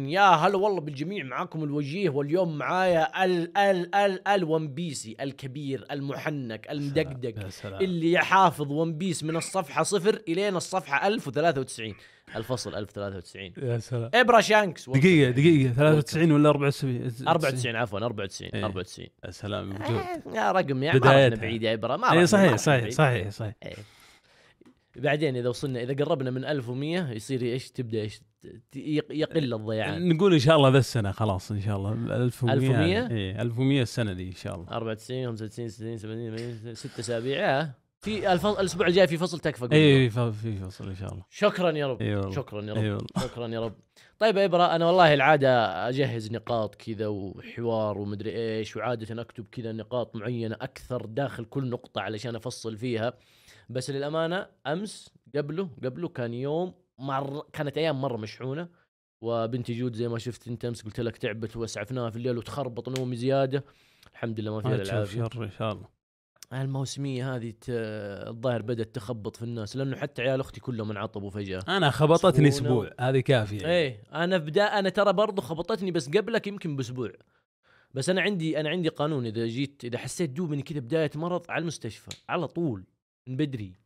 يا هلا والله بالجميع معاكم الوجيه واليوم معايا ال ال ال ال ون بيسي الكبير المحنك المدقدق اللي يحافظ ون بيس من الصفحة صفر الين الصفحة 1093 الفصل 1093 يا سلام. ابرا شانكس دقيقة دقيقة 93 ولا 74 94 عفوا 94 إيه. 94 يا سلام يا رقم يعني ما بعيد يا ابرا ما اي صحيح صحيح. صحيح صحيح. إيه. بعدين إذا وصلنا إذا قربنا من 1100 يصير إيش؟ تبدأ إيش؟ يقل الضيعان نقول إن شاء الله ذا السنة خلاص إن شاء الله. 1100 1100 اي 1100 السنة دي إن شاء الله. 94 95 60 70 80 ست أسابيع. آه. في الفصل الأسبوع الجاي في فصل تكفى اي. في فصل إن شاء الله. شكرا يا رب. والله. شكرا يا اي رب. والله. شكرا يا رب. طيب يا ابرا أنا والله العادة أجهز نقاط كذا وحوار ومدري إيش وعادة أكتب كذا نقاط معينة أكثر داخل كل نقطة علشان أفصل فيها. بس للأمانة أمس قبله قبله كان يوم مر كانت أيام مرة مشحونة وبنتي جود زي ما شفت أنت أمس قلت لك تعبت وأسعفناها في الليل وتخربط نومي زيادة. الحمد لله ما فيها العافية. شر إن شاء الله. الموسمية هذه الظاهر بدأت تخبط في الناس لأنه حتى عيال أختي كلهم انعطبوا فجأة. أنا خبطتني. أسبوع هذه كافية يعني. إيه أنا بدا أنا ترى برضو خبطتني بس قبلك يمكن بأسبوع. بس أنا عندي أنا عندي قانون إذا جيت إذا حسيت دوبني كذا بداية مرض على المستشفى على طول من بدري.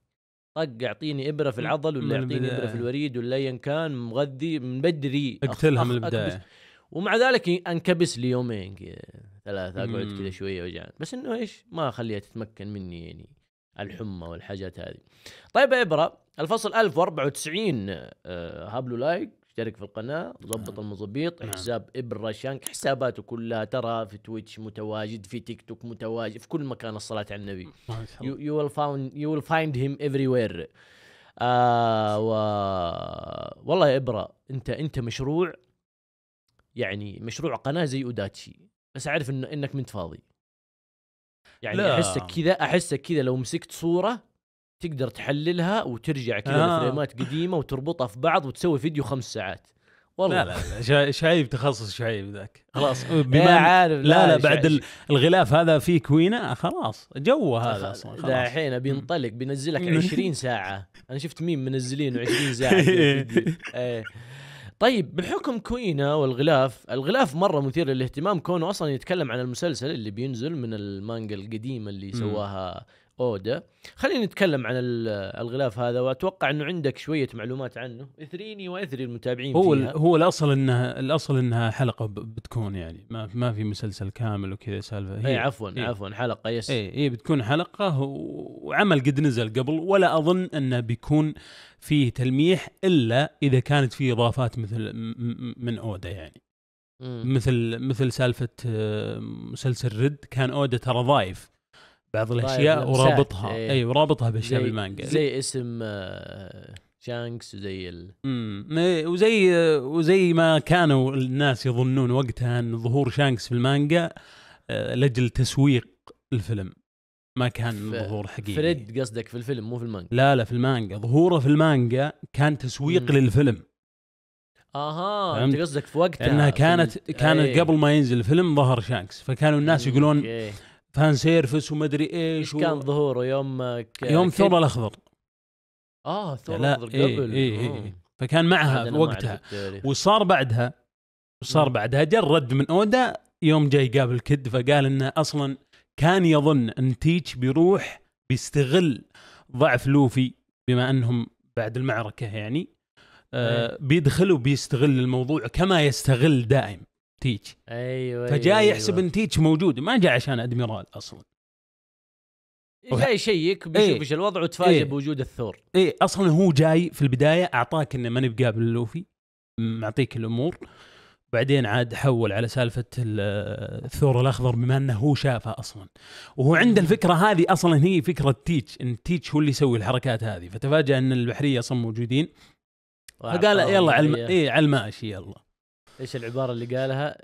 طق اعطيني إبرة في العضل ولا من يعطيني إبرة. في الوريد ولا ايا كان مغذي من بدري اقتلها من. البداية ومع ذلك أنكبس لي يومين كذا ثلاثة أقعد. كذا شوية وجعان بس إنه إيش ما اخليها تتمكن مني يعني الحمى والحاجات هذه طيب يا إبرة الفصل 1094 آه، هاب له لايك اشترك في القناة ظبط نعم. المظبيط نعم. حساب ابره شانك حساباته كلها ترى في تويتش متواجد في تيك توك متواجد في كل مكان الصلاة على النبي you will find you will find him everywhere آه و... والله يا إبرة أنت أنت مشروع يعني مشروع قناة زي أوداتشي بس أعرف إن إنك منت فاضي يعني لا. أحسك كذا أحسك كذا لو مسكت صورة تقدر تحللها وترجع كذا آه. لفريمات قديمة وتربطها في بعض وتسوي فيديو خمس ساعات والله لا لا شايب تخصص شعيب ذاك خلاص يا بما عارف لا لا بعد ش- ال- الغلاف هذا فيه كوينة خلاص جو هذا أصلا خلاص الحين بينطلق بينزلك مم. 20 ساعة أنا شفت مين منزلينه 20 ساعة كذا فيديو. إيه. طيب بحكم كوينا والغلاف الغلاف مرة مثير للاهتمام كونه أصلا يتكلم عن المسلسل اللي بينزل من المانجا القديمة اللي. سواها أودا. خلينا نتكلم عن ال- الغلاف هذا وأتوقع أنه عندك شوية معلومات عنه. إثريني وأثري المتابعين هو فيها. هو الأصل انها الأصل إنها حلقة بتكون يعني ما ما في مسلسل كامل وكذا سالفة. إي عفوا إيه. عفوا حلقة yes. إي إي بتكون حلقة وعمل قد نزل قبل ولا أظن إنه بيكون فيه تلميح إلا إذا كانت فيه إضافات مثل من أودا يعني. مم. مثل مثل سالفة آه، مسلسل ريد كان أودا ترى ضايف. بعض الأشياء لمسات، ورابطها إيه. أي ورابطها باشياء بالمانجا زي اسم آه، شانكس وزي ال... امم وزي وزي ما كانوا الناس يظنون وقتها أن ظهور شانكس في المانجا آه، لأجل تسويق الفيلم ما كان ف- ظهور حقيقي فريد قصدك في الفيلم مو في المانجا لا لا في المانجا ظهوره في المانجا كان تسويق مم. للفيلم أها؟ أنت قصدك في وقتها لأنها في كانت كانت إيه. قبل ما ينزل الفيلم ظهر شانكس فكانوا الناس يقولون okay. fan service ومدري إيش إيش كان ظهوره يوم آه، ك... يوم ثور الأخضر آه ثور لا الأخضر إيه قبل إيه آه. إيه. فكان معها وقتها. وصار بعدها صار مم. بعدها جرد من أودا يوم جاي يقابل كيد فقال إنه أصلا كان يظن أن تيتش بيروح بيستغل ضعف لوفي بما أنهم بعد المعركة يعني آه بيدخل وبيستغل الموضوع كما يستغل دائم تيتش. أيوه فجاي أيوة، يحسب أيوة. إن تيتش موجود ما جاء عشان أدميرال أصلا. جاي يشيك بيشوف إيه. إيش الوضع وتفاجئ إيه. بوجود الثور. إيه أصلا هو جاي في البداية أعطاك إنه ماني بقابل لوفي معطيك الأمور. بعدين عاد حول على سالفة ال- الثور الأخضر بما إنه هو شافه أصلا. وهو عنده الفكرة هذه أصلا هي فكرة تيتش إن تيتش هو اللي يسوي الحركات هذه. فتفاجأ إن البحرية أصلا موجودين. فقال يلا على الم... هي- إيه على الماشي يلا. إيش العبارة اللي قالها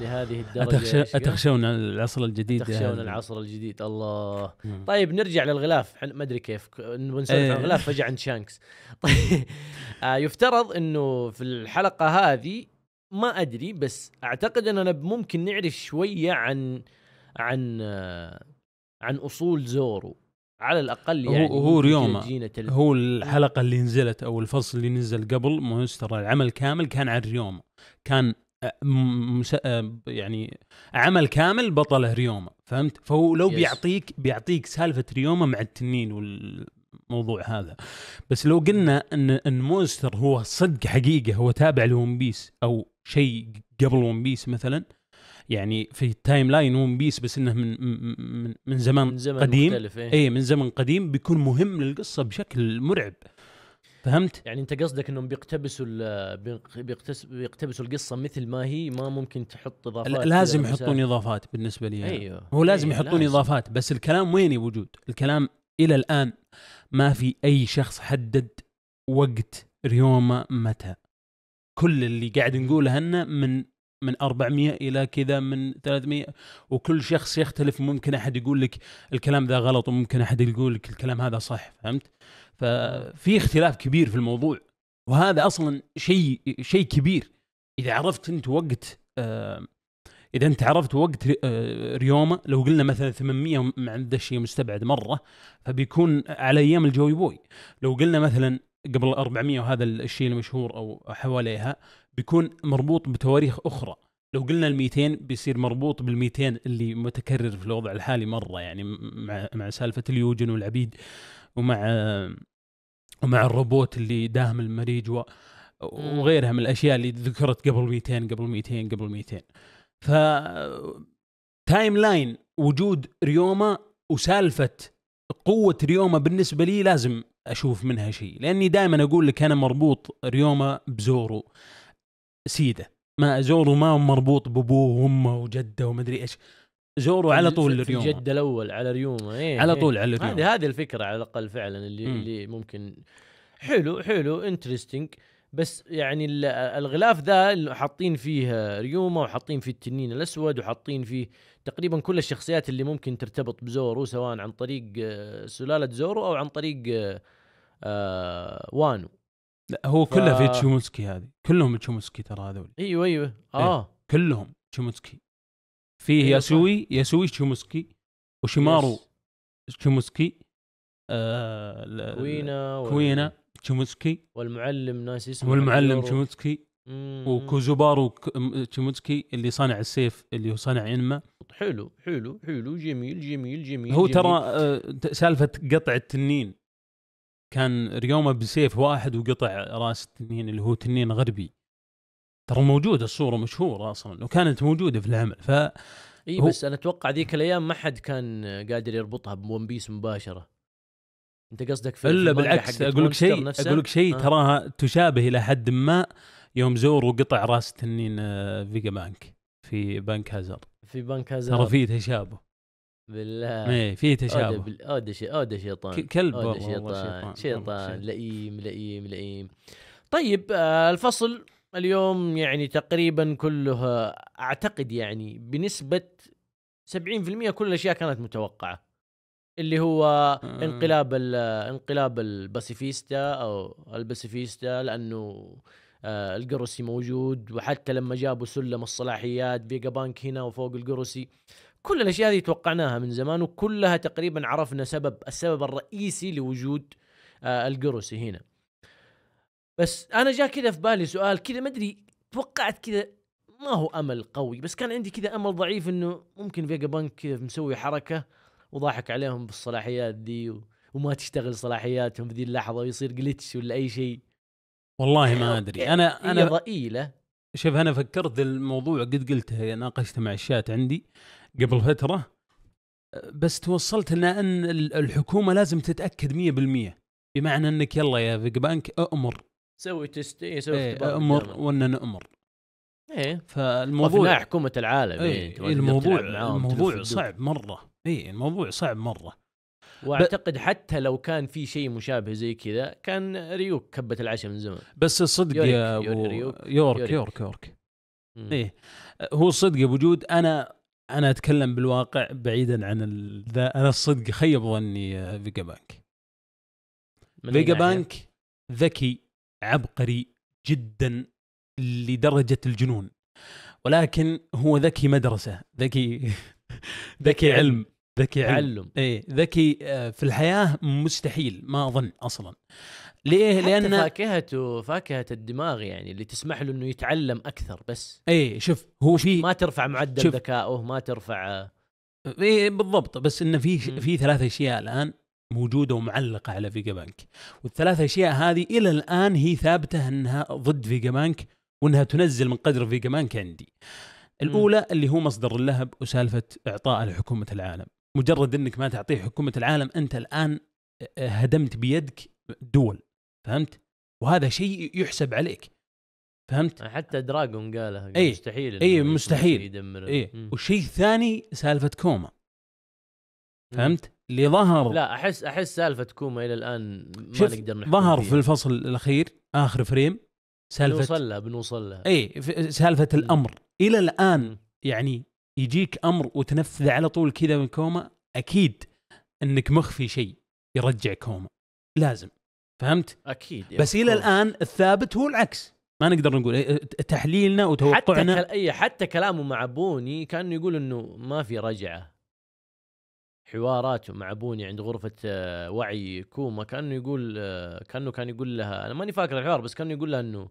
لهذه الدرجة أتخش... إيش قال؟ أتخشون العصر الجديد يا تخشون هذا. العصر الجديد الله مم. طيب نرجع للغلاف ما أدري كيف ك- نبغى نسولف إيه. عن الغلاف فجأة عند شانكس طيب آه يفترض إنه في الحلقة هذه ما أدري بس أعتقد أننا ممكن نعرف شوية عن عن آه عن أصول زورو على الأقل هو- يعني هو ممكن ريوما. تل... هو الحلقة اللي نزلت أو الفصل اللي نزل قبل مونستر العمل كامل كان عن ريوما كان آه، مس... آه، يعني عمل كامل بطله ريوما فهمت فهو لو Yes. بيعطيك بيعطيك سالفة ريوما مع التنين والموضوع هذا بس لو قلنا إن إن مونستر هو صدق حقيقة هو تابع لون بيس أو شيء قبل ون بيس مثلا يعني في ال timeline ون بيس بس إنه من من من زمان من زمن قديم مختلف إيه. اي من زمن قديم بيكون مهم للقصة بشكل مرعب فهمت؟ يعني أنت قصدك إنهم بيقتبسوا بيقتبسوا القصة مثل ما هي ما ممكن تحط إضافات لازم. يحطون إضافات بالنسبة لي أنا. أيوه هو لازم أيوة، يحطون إضافات بس الكلام وين موجود؟ الكلام إلى الآن ما في أي شخص حدد وقت ريوما متى كل اللي قاعد نقوله هنا من من 400 إلى كذا من 300 وكل شخص يختلف ممكن أحد يقول لك الكلام ذا غلط وممكن أحد يقول لك الكلام هذا صح فهمت؟ ففي اختلاف كبير في الموضوع. وهذا أصلا شيء شيء كبير. إذا عرفت أنت وقت آه إذا أنت عرفت وقت آه، ريوما لو قلنا مثلا 800 مع ذا الشيء مستبعد مرة فبيكون على أيام الجوي بوي. لو قلنا مثلا قبل 400 وهذا الشيء المشهور أو حواليها بيكون مربوط بتواريخ أخرى. لو قلنا ال 200 بيصير مربوط بال 200 اللي متكرر في الوضع الحالي مرة يعني مع مع سالفة اليوجن والعبيد ومع ومع الروبوت اللي داهم المريج و وغيرها من الأشياء اللي ذكرت قبل 200 قبل 200 قبل 200 ف timeline وجود ريوما وسالفة قوة ريوما بالنسبة لي لازم أشوف منها شيء. لأني دائما أقول لك أنا مربوط ريوما بزورو. سيدة. ما زورو ما مربوط بأبوه وأمه وجدة ومدري إيش. زورو على طول ريوما الجد الأول على ريوما إيه على إيه. طول على ريوما هذه هذه الفكرة على الأقل فعلا اللي مم. اللي ممكن. حلو حلو interesting بس يعني ال- الغلاف ذا اللي حاطين فيه ريوما وحاطين فيه التنين الأسود وحاطين فيه تقريبا كل الشخصيات اللي ممكن ترتبط بزورو سواء عن طريق آه، سلالة زورو أو عن طريق آه، آه، وانو. لا هو كلها ف- في شيموتسكي هذه. كلهم شيموتسكي ترى هذول. إيوه إيوه. آه. كلهم شيموتسكي فيه أيوة ياسوي ياسوي شيموتسكي وأوشيمارو. تشومسكي آه كوينا وال- كوينا تشومسكي والمعلم ناس اسمه والمعلم. تشومسكي. وكوزوبارو تشومسكي اللي صانع السيف اللي هو صانع إنما. حلو حلو حلو. جميل جميل جميل هو جميل. ترى آه، سالفة قطع التنين. كان ريوما بسيف واحد وقطع راس التنين اللي هو تنين غربي. ترى موجودة الصورة مشهورة أصلا وكانت موجودة في العمل. ف إي بس أنا أتوقع ذيك الأيام ما حد كان قادر يربطها بون بيس مباشرة. أنت قصدك في إلا بالعكس أقول لك شيء؟ أقول لك شيء آه. تراها تشابه إلى حد ما يوم زورو قطع راس تنين آه، فيجا بانك في بانك هازرد في بنك ترى هذا في تشابه. بالله. إيه في تشابه. أودا شي أودا شيطان. كلب أودا شيطان. شيطان. لئيم لئيم لئيم. طيب آه الفصل اليوم يعني تقريبا كله أعتقد يعني بنسبة 70% كل الأشياء كانت متوقعة. اللي هو آه. انقلاب ال- انقلاب الباسيفيستا أو الباسيفيستا لأنه آه الجوروسي موجود. وحتى لما جابوا سلم الصلاحيات فيجا بانك هنا وفوق الجوروسي. كل الأشياء هذه توقعناها من زمان وكلها تقريبا عرفنا سبب السبب الرئيسي لوجود آه القرصي هنا. بس أنا جاء كذا في بالي سؤال كذا ما أدري توقعت كذا ما هو أمل قوي بس كان عندي كذا أمل ضعيف إنه ممكن فيجا بانك كذا مسوي حركة وضاحك عليهم بالصلاحيات دي و... وما تشتغل صلاحياتهم في ذي اللحظة ويصير جلتش ولا أي شيء. والله ما أدري. أنا أنا ضئيلة. شوف أنا فكرت الموضوع قد قلته ناقشته مع الشات عندي. قبل فتره بس توصلت إن أن ال- الحكومة لازم تتأكد 100% بمعنى إنك يلا يا فيج بانك أمر سوي تست إيه سوي إيه أمر قدامك. وإن نامر إيه الموضوع فالموضوع حكومة العالم إيه. إيه الموضوع الموضوع. صعب مرة اي الموضوع صعب مرة وأعتقد حتى لو كان في شيء مشابه زي كذا كان ريوك كبت العشاء من زمان بس الصدق يوريك- يا يوري- أبو يورك يوريك. يورك يورك مم. إيه هو الصدق يا أبو جود أنا أنا أتكلم بالواقع بعيدا عن. ذا أنا الصدق خيب ظني آه، فيجا بانك. فيجا؟ بانك ذكي عبقري جدا لدرجة الجنون. ولكن هو ذكي مدرسة ذكي ذكي علم. ذكي علم. إيه ذكي آه، في الحياة مستحيل ما أظن أصلا. ليه؟ لأن فاكهته فاكهة الدماغ يعني اللي تسمح له إنه يتعلم أكثر بس إيه شوف هو في ما ترفع معدل. ذكائه ما ترفع إيه بالضبط بس إنه في. في ثلاث أشياء الآن موجودة ومعلقة على فيجا بانك والثلاث أشياء هذه إلى الآن هي ثابتة إنها ضد فيجا بانك وإنها تنزل من قدر فيجا بانك عندي. الأولى اللي هو مصدر اللهب وسالفة إعطاء لحكومة العالم، مجرد إنك ما تعطيه حكومة العالم أنت الآن هدمت بيدك دول فهمت؟ وهذا شيء يحسب عليك فهمت؟ حتى دراجون قالها قال إيه. مستحيل يسوي مستحيل. يدمر مم. والشيء الثاني سالفة كوما. فهمت؟ اللي ظهر لا أحس أحس سالفة كوما إلى الآن ما نقدر نحكم ظهر فيها. في الفصل الأخير آخر frame سالفة بنوصل لها بنوصل لها اي سالفة. الأمر إلى الآن. يعني يجيك أمر وتنفذه على طول كذا من كوما أكيد إنك مخفي شيء يرجع كوما لازم فهمت؟ أكيد بس إلى الآن الثابت هو العكس. ما نقدر نقول إيه، تحليلنا حتى وتوقعنا. كل... أي حتى كلامه مع بوني كانه يقول إنه ما في رجعة. حواراته مع بوني عند غرفة آه، وعي كوما كانه يقول آه، كأنه كان يقول لها أنا ماني فاكر الحوار بس كانه يقول لها إنه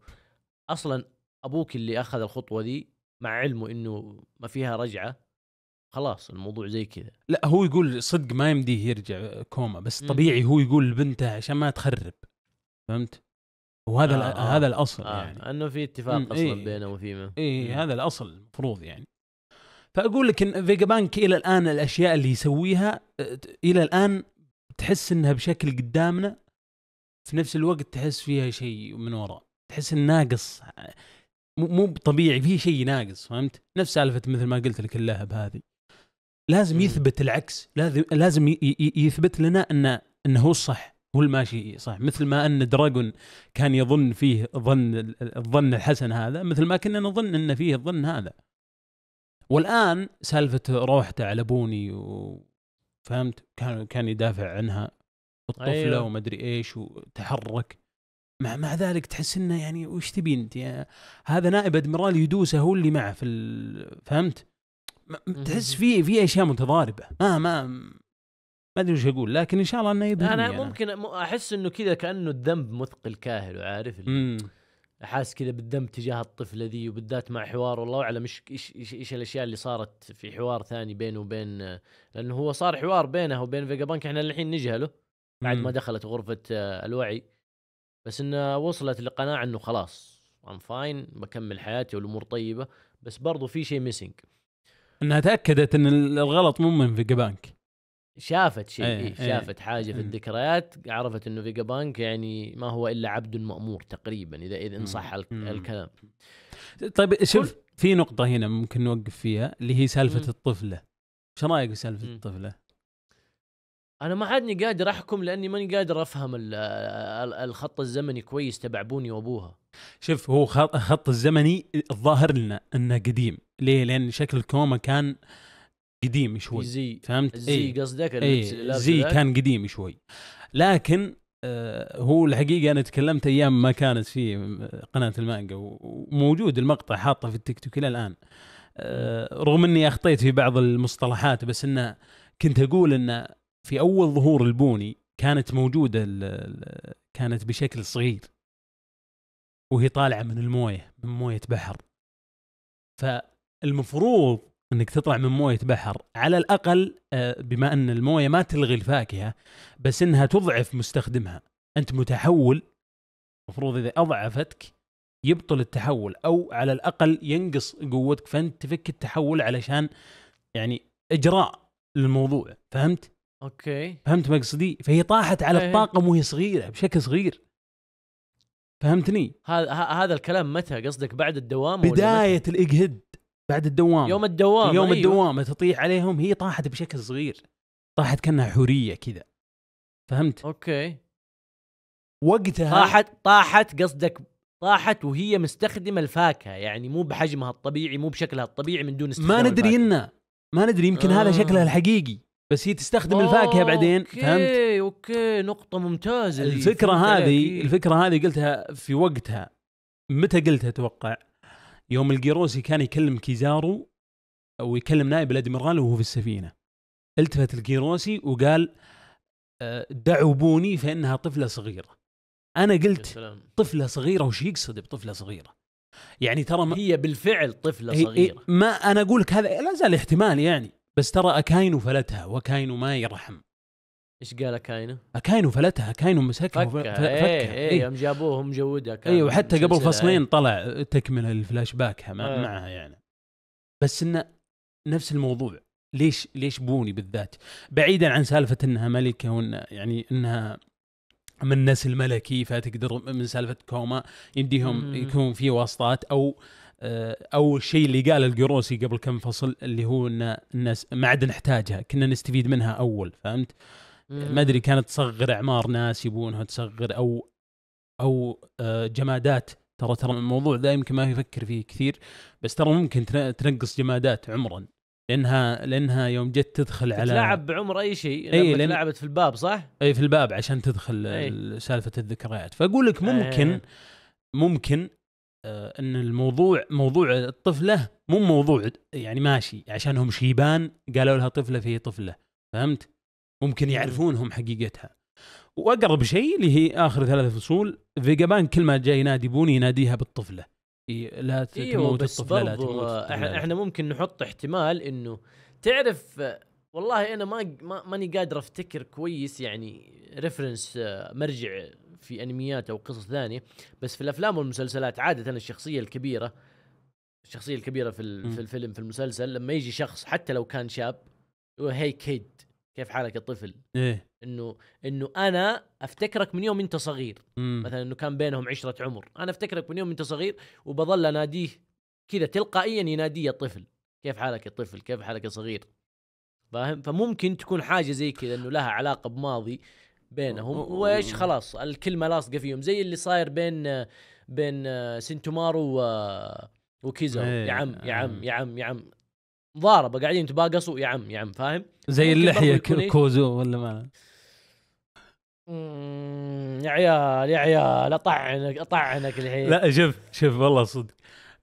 أصلا أبوك اللي أخذ الخطوة دي مع علمه إنه ما فيها رجعة. خلاص الموضوع زي كذا. لا هو يقول صدق ما يمديه يرجع كوما بس. طبيعي هو يقول لبنته عشان ما تخرب. فهمت؟ وهذا آه، آه آه. هذا الأصل آه يعني. إنه في اتفاق أصلا إيه. بينه وفيما. اي. هذا الأصل المفروض يعني. فأقول لك إن فيجا بانك إلى الآن الأشياء اللي يسويها ت- إلى الآن تحس إنها بشكل قدامنا في نفس الوقت تحس فيها شيء من وراء. تحس ان ناقص مو مو طبيعي في شيء ناقص فهمت؟ نفس سالفة مثل ما قلت لك اللهب هذه. لازم. يثبت العكس لازم لازم يثبت لنا ان إنه هو الصح هو الماشي صح مثل ما أن دراجون كان يظن فيه ظن ال- الظن الحسن هذا مثل ما كنا نظن إن فيه الظن هذا والآن سالفة روحته على بوني وفهمت كان كان يدافع عنها الطفله أيوة. أيوه. وما ادري إيش وتحرك مع مع ذلك تحس إنه يعني وش تبي أنت يا- هذا نائب أدميرال يدوسه هو اللي معه في فهمت؟ تحس في في أشياء متضاربة. ما ما ما أدري وش أقول لكن إن شاء الله إنه يبهرني أنا ممكن م- أحس إنه كذا كأنه الذنب مثقل كاهل وعارف اللي- امم حاس كذا بالذنب تجاه الطفله ذي وبالذات مع حوار والله أعلم إيش إيش إيش الأشياء اللي صارت في حوار ثاني بينه وبين لأنه هو صار حوار بينه وبين فيجا بانك إحنا الحين نجهله بعد ما دخلت غرفة آه، الوعي. بس انها وصلت لقناعة إنه خلاص I'm fine بكمل حياتي والأمور طيبة. بس برضو في شيء missing انها تأكدت إن الغلط مو من فيجا بانك شافت شيء إيه، إيه إيه. شافت حاجة في مم. الذكريات عرفت إنه فيجا بانك يعني ما هو إلا عبد مأمور تقريبا إذا إذا ان صح. الكلام طيب شوف في نقطة هنا ممكن نوقف فيها اللي هي سالفة مم. الطفلة. إيش رأيك بسالفة مم. الطفلة؟ أنا ما عادني قادر أحكم لأني ماني قادر أفهم ال- ال- الخط الزمني كويس تبع بوني وأبوها شوف هو خط الزمني الظاهر لنا إنه قديم، ليه؟ لأن شكل الكوما كان قديم شوي زي فهمت؟ زي إيه. قصدك اللبس اللي اي لابسه زي؟ كان قديم شوي. لكن آه هو الحقيقة أنا تكلمت أيام ما كانت في قناة المانجا و- وموجود المقطع حاطه في التيك توك إلى الآن. آه رغم إني أخطيت في بعض المصطلحات بس إنه كنت أقول إنه في أول ظهور البوني كانت موجودة كانت بشكل صغير. وهي طالعة من الموية من موية بحر. فالمفروض إنك تطلع من موية بحر على الأقل آه، بما أن الموية ما تلغي الفاكهة بس إنها تضعف مستخدمها. أنت متحول المفروض إذا أضعفتك يبطل التحول أو على الأقل ينقص قوتك. فأنت تفك التحول علشان يعني إجراء للموضوع فهمت؟ أوكي فهمت مقصدي؟ فهي طاحت على إيه. الطاقم وهي صغيرة بشكل صغير. فهمتني؟ هذا هذا الكلام متى قصدك بعد الدوام بداية الإجهد بعد الدوام؟ يوم الدوام يوم أيوه. الدوامه تطيح عليهم هي طاحت بشكل صغير. طاحت كأنها حورية كذا. فهمت؟ okay وقتها طاحت طاحت قصدك طاحت وهي مستخدمة الفاكهة يعني مو بحجمها الطبيعي مو بشكلها الطبيعي من دون استخدام ما ندري. إنه ما ندري يمكن هذا آه. شكلها الحقيقي بس هي تستخدم الفاكهة بعدين okay فهمت؟ okay ذي. الفكرة فهمت عليك، هذه. الفكرة هذه قلتها في وقتها. متى قلتها أتوقع؟ يوم الجيروسي كان يكلم كيزارو أو يكلم نائب الادميرال وهو في السفينة. التفت الكيروسي وقال آه، دعوا بوني فإنها طفلة صغيرة. أنا قلت سلام. طفلة صغيرة وش يقصد بطفلة صغيرة؟ يعني ترى ما هي بالفعل طفلة صغيرة. ما أنا أقول لك هذا لا زال احتمال يعني. بس ترى أكاينو فلتها وكاينو ما يرحم إيش قال كاينة؟ أكاينو فلتها أكاينو مسكها وف- ف- فكها إيه إيه إيه. يوم جابوه مجودها كان أيوه وحتى قبل فصلين طلع تكمل الفلاش باك مع. معها يعني بس إنه نفس الموضوع ليش ليش بوني بالذات بعيدا عن سالفة إنها ملكة وان يعني إنها من نسل ملكي فتقدر من سالفة كوما يديهم مم. يكون في واسطات أو آه، أو الشيء اللي قال القروسي قبل كم فصل اللي هو إن الناس ما عاد نحتاجها كنا نستفيد منها أول فهمت؟ ما أدري كانت تصغر أعمار ناس يبونها تصغر أو أو آه، جمادات ترى ترى الموضوع ذا يمكن ما يفكر فيه كثير بس ترى ممكن تن- تنقص جمادات عمرا لأنها لأنها يوم جت تدخل على تتلاعب بعمر أي شيء لما لأن- تلعبت في الباب صح؟ إي في الباب عشان تدخل سالفة الذكريات فأقول لك ممكن إيه. ممكن آه، إن الموضوع موضوع الطفلة مو موضوع يعني ماشي عشانهم شيبان قالوا لها طفلة فهي طفلة فهمت؟ ممكن مم. يعرفونهم حقيقتها وأقرب شيء اللي هي آخر ثلاث فصول فيجابانك كل ما جاي ينادي بوني يناديها بالطفلة لا إيوه تموت بس الطفلة لا تموت آه، الطفلة، إحنا ممكن نحط احتمال إنه تعرف آه، والله أنا ما ما- ماني قادر أفتكر كويس يعني reference مرجع في أنميات أو قصص ثانية بس في الأفلام والمسلسلات عادة الشخصية الكبيرة الشخصية الكبيرة في. في الفيلم في المسلسل لما يجي شخص حتى لو كان شاب يقول هي كيد كيف حالك يا طفل؟ إيه. إنه إنه أنا أفتكرك من يوم أنت صغير. مم. مثلا إنه كان بينهم عشرة عمر أنا أفتكرك من يوم أنت صغير وبظل أناديه كذا تلقائيا يناديه طفل. كيف حالك يا طفل؟ كيف حالك يا صغير؟ فاهم؟ فممكن تكون حاجة زي كذا إنه لها علاقة بماضي. بينهم وإيش خلاص الكلمة لاصقة فيهم زي اللي صاير بين بين سنتومارو و وكيزو. إيه، يا عم يا عم آه. يا عم يا عم. ضاربة قاعدين تباقصوا يا عم يا عم فاهم؟ زي اللحيه؟ كوزو ولا ما يا عيال يا عيال أطعنك أطعنك الحين. لا شوف شوف والله صدق.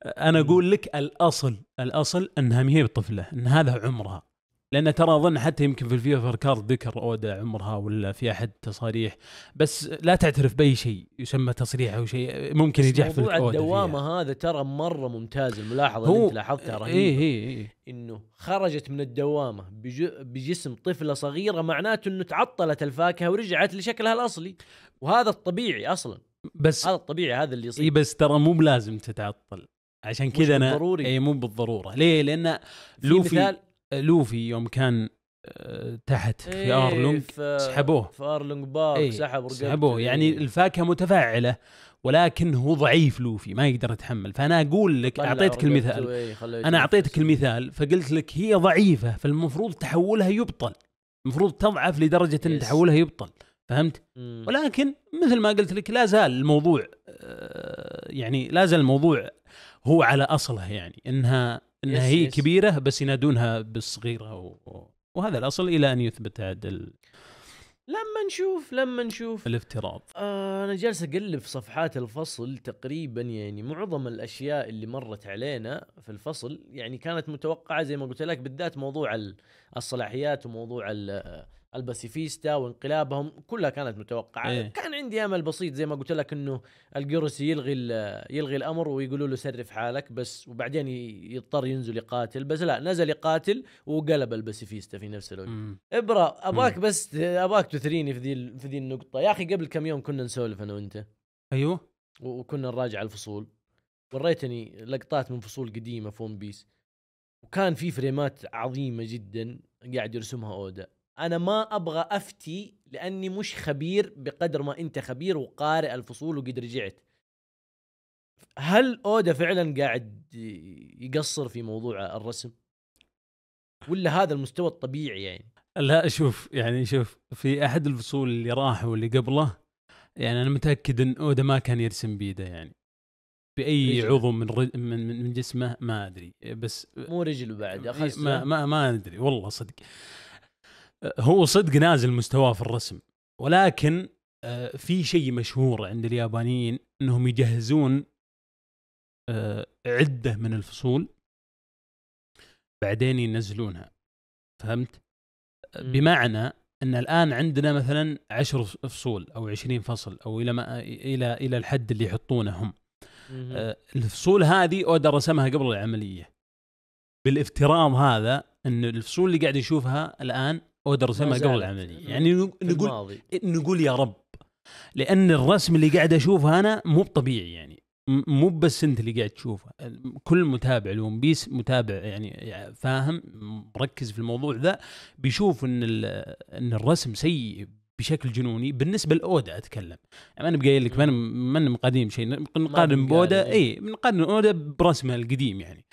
أنا أقول لك الأصل الأصل إنها ما هي بطفله إن هذا عمرها. لأن ترى أظن حتى يمكن في الفيفا كارد ذكر أودا عمرها ولا في أحد تصاريح بس لا تعترف بأي شيء يسمى تصريح أو شيء ممكن يجحف موضوع الدوامه فيها. هذا ترى مرة ممتاز الملاحظة اللي أنت لاحظتها رهيبة. اي اي اي إنه خرجت من الدوامة بج... بجسم طفلة صغيرة معناته إنه تعطلت الفاكهة ورجعت لشكلها الأصلي. وهذا الطبيعي أصلا. بس هذا الطبيعي هذا اللي اي يصير بس ترى مو بلازم تتعطل. عشان كذا أنا. اي مو بالضرورة. ليه؟ لأن في لوفي مثال لوفي يوم كان آه، تحت في إيه، ارلونج سحبوه في ارلونج بارك إيه، رقبته سحبوه يعني إيه. الفاكهة متفاعلة ولكن هو ضعيف لوفي ما يقدر يتحمل فأنا أقول لك أعطيتك المثال إيه، أنا أعطيتك. المثال فقلت لك هي ضعيفة فالمفروض تحولها يبطل المفروض تضعف لدرجة إن. تحولها يبطل فهمت مم. ولكن مثل ما قلت لك لا زال الموضوع آه، يعني لا زال الموضوع هو على أصله يعني إنها إنها هي yes. كبيرة بس ينادونها بالصغيرة و... وهذا الأصل إلى أن يثبت عاد ال- لما نشوف لما نشوف الافتراض آه أنا جالس أقلب في صفحات الفصل تقريبا يعني معظم الأشياء اللي مرت علينا في الفصل يعني كانت متوقعة زي ما قلت لك بالذات موضوع ال- الصلاحيات وموضوع ال- الباسيفيستا وانقلابهم كلها كانت متوقعة. إيه. كان عندي أمل بسيط زي ما قلت لك إنه الجورسي يلغي يلغي الأمر ويقولوا له صرف حالك بس وبعدين يضطر ينزل يقاتل. بس لا نزل يقاتل وقلب الباسيفيستا في نفس الوقت. مم. إبرا ابغاك بس ابغاك تثريني في ذي في ذي النقطة. يا أخي قبل كم يوم كنا نسولف أنا وأنت. أيوه. وكنا نراجع الفصول. وريتني لقطات من فصول قديمة في ون بيس وكان في فريمات عظيمة جدا قاعد يرسمها أودا. أنا ما أبغى أفتي لأني مش خبير بقدر ما أنت خبير وقارئ الفصول وقد رجعت هل أودا فعلا قاعد يقصر في موضوع الرسم؟ ولا هذا المستوى الطبيعي يعني؟ لا شوف يعني شوف في أحد الفصول اللي راح واللي قبله يعني أنا متأكد إن أودا ما كان يرسم بيده يعني. بأي رجله. عضو من رج- من من جسمه ما أدري. بس مو رجله بعد اخذت ما ما ما أدري والله صدق. هو صدق نازل مستواه في الرسم ولكن آه، في شيء مشهور عند اليابانيين إنهم يجهزون آه، عدة من الفصول بعدين ينزلونها فهمت؟ بمعنى إن الآن عندنا مثلا 10 فصول أو 20 فصل أو إلى ما إلى إلى الحد اللي يحطونه هم. آه، الفصول هذه اودا رسمها قبل العملية بالإفتراض هذا إن الفصول اللي قاعد نشوفها الآن رسمها ما قبل. العملية يعني نقول الماضي. نقول يا رب لأن الرسم اللي قاعد أشوفه أنا مو طبيعي يعني. مو بس أنت اللي قاعد تشوفه. كل متابع لون بيس متابع يعني فاهم مركز في الموضوع ذا بيشوف إن إن الرسم سيء بشكل جنوني. بالنسبة لأودا أتكلم. يعني أنا بقايل لك أنا مقاديم شيء؟ نقارن بودا. اي بنقارن أودا برسمه القديم يعني.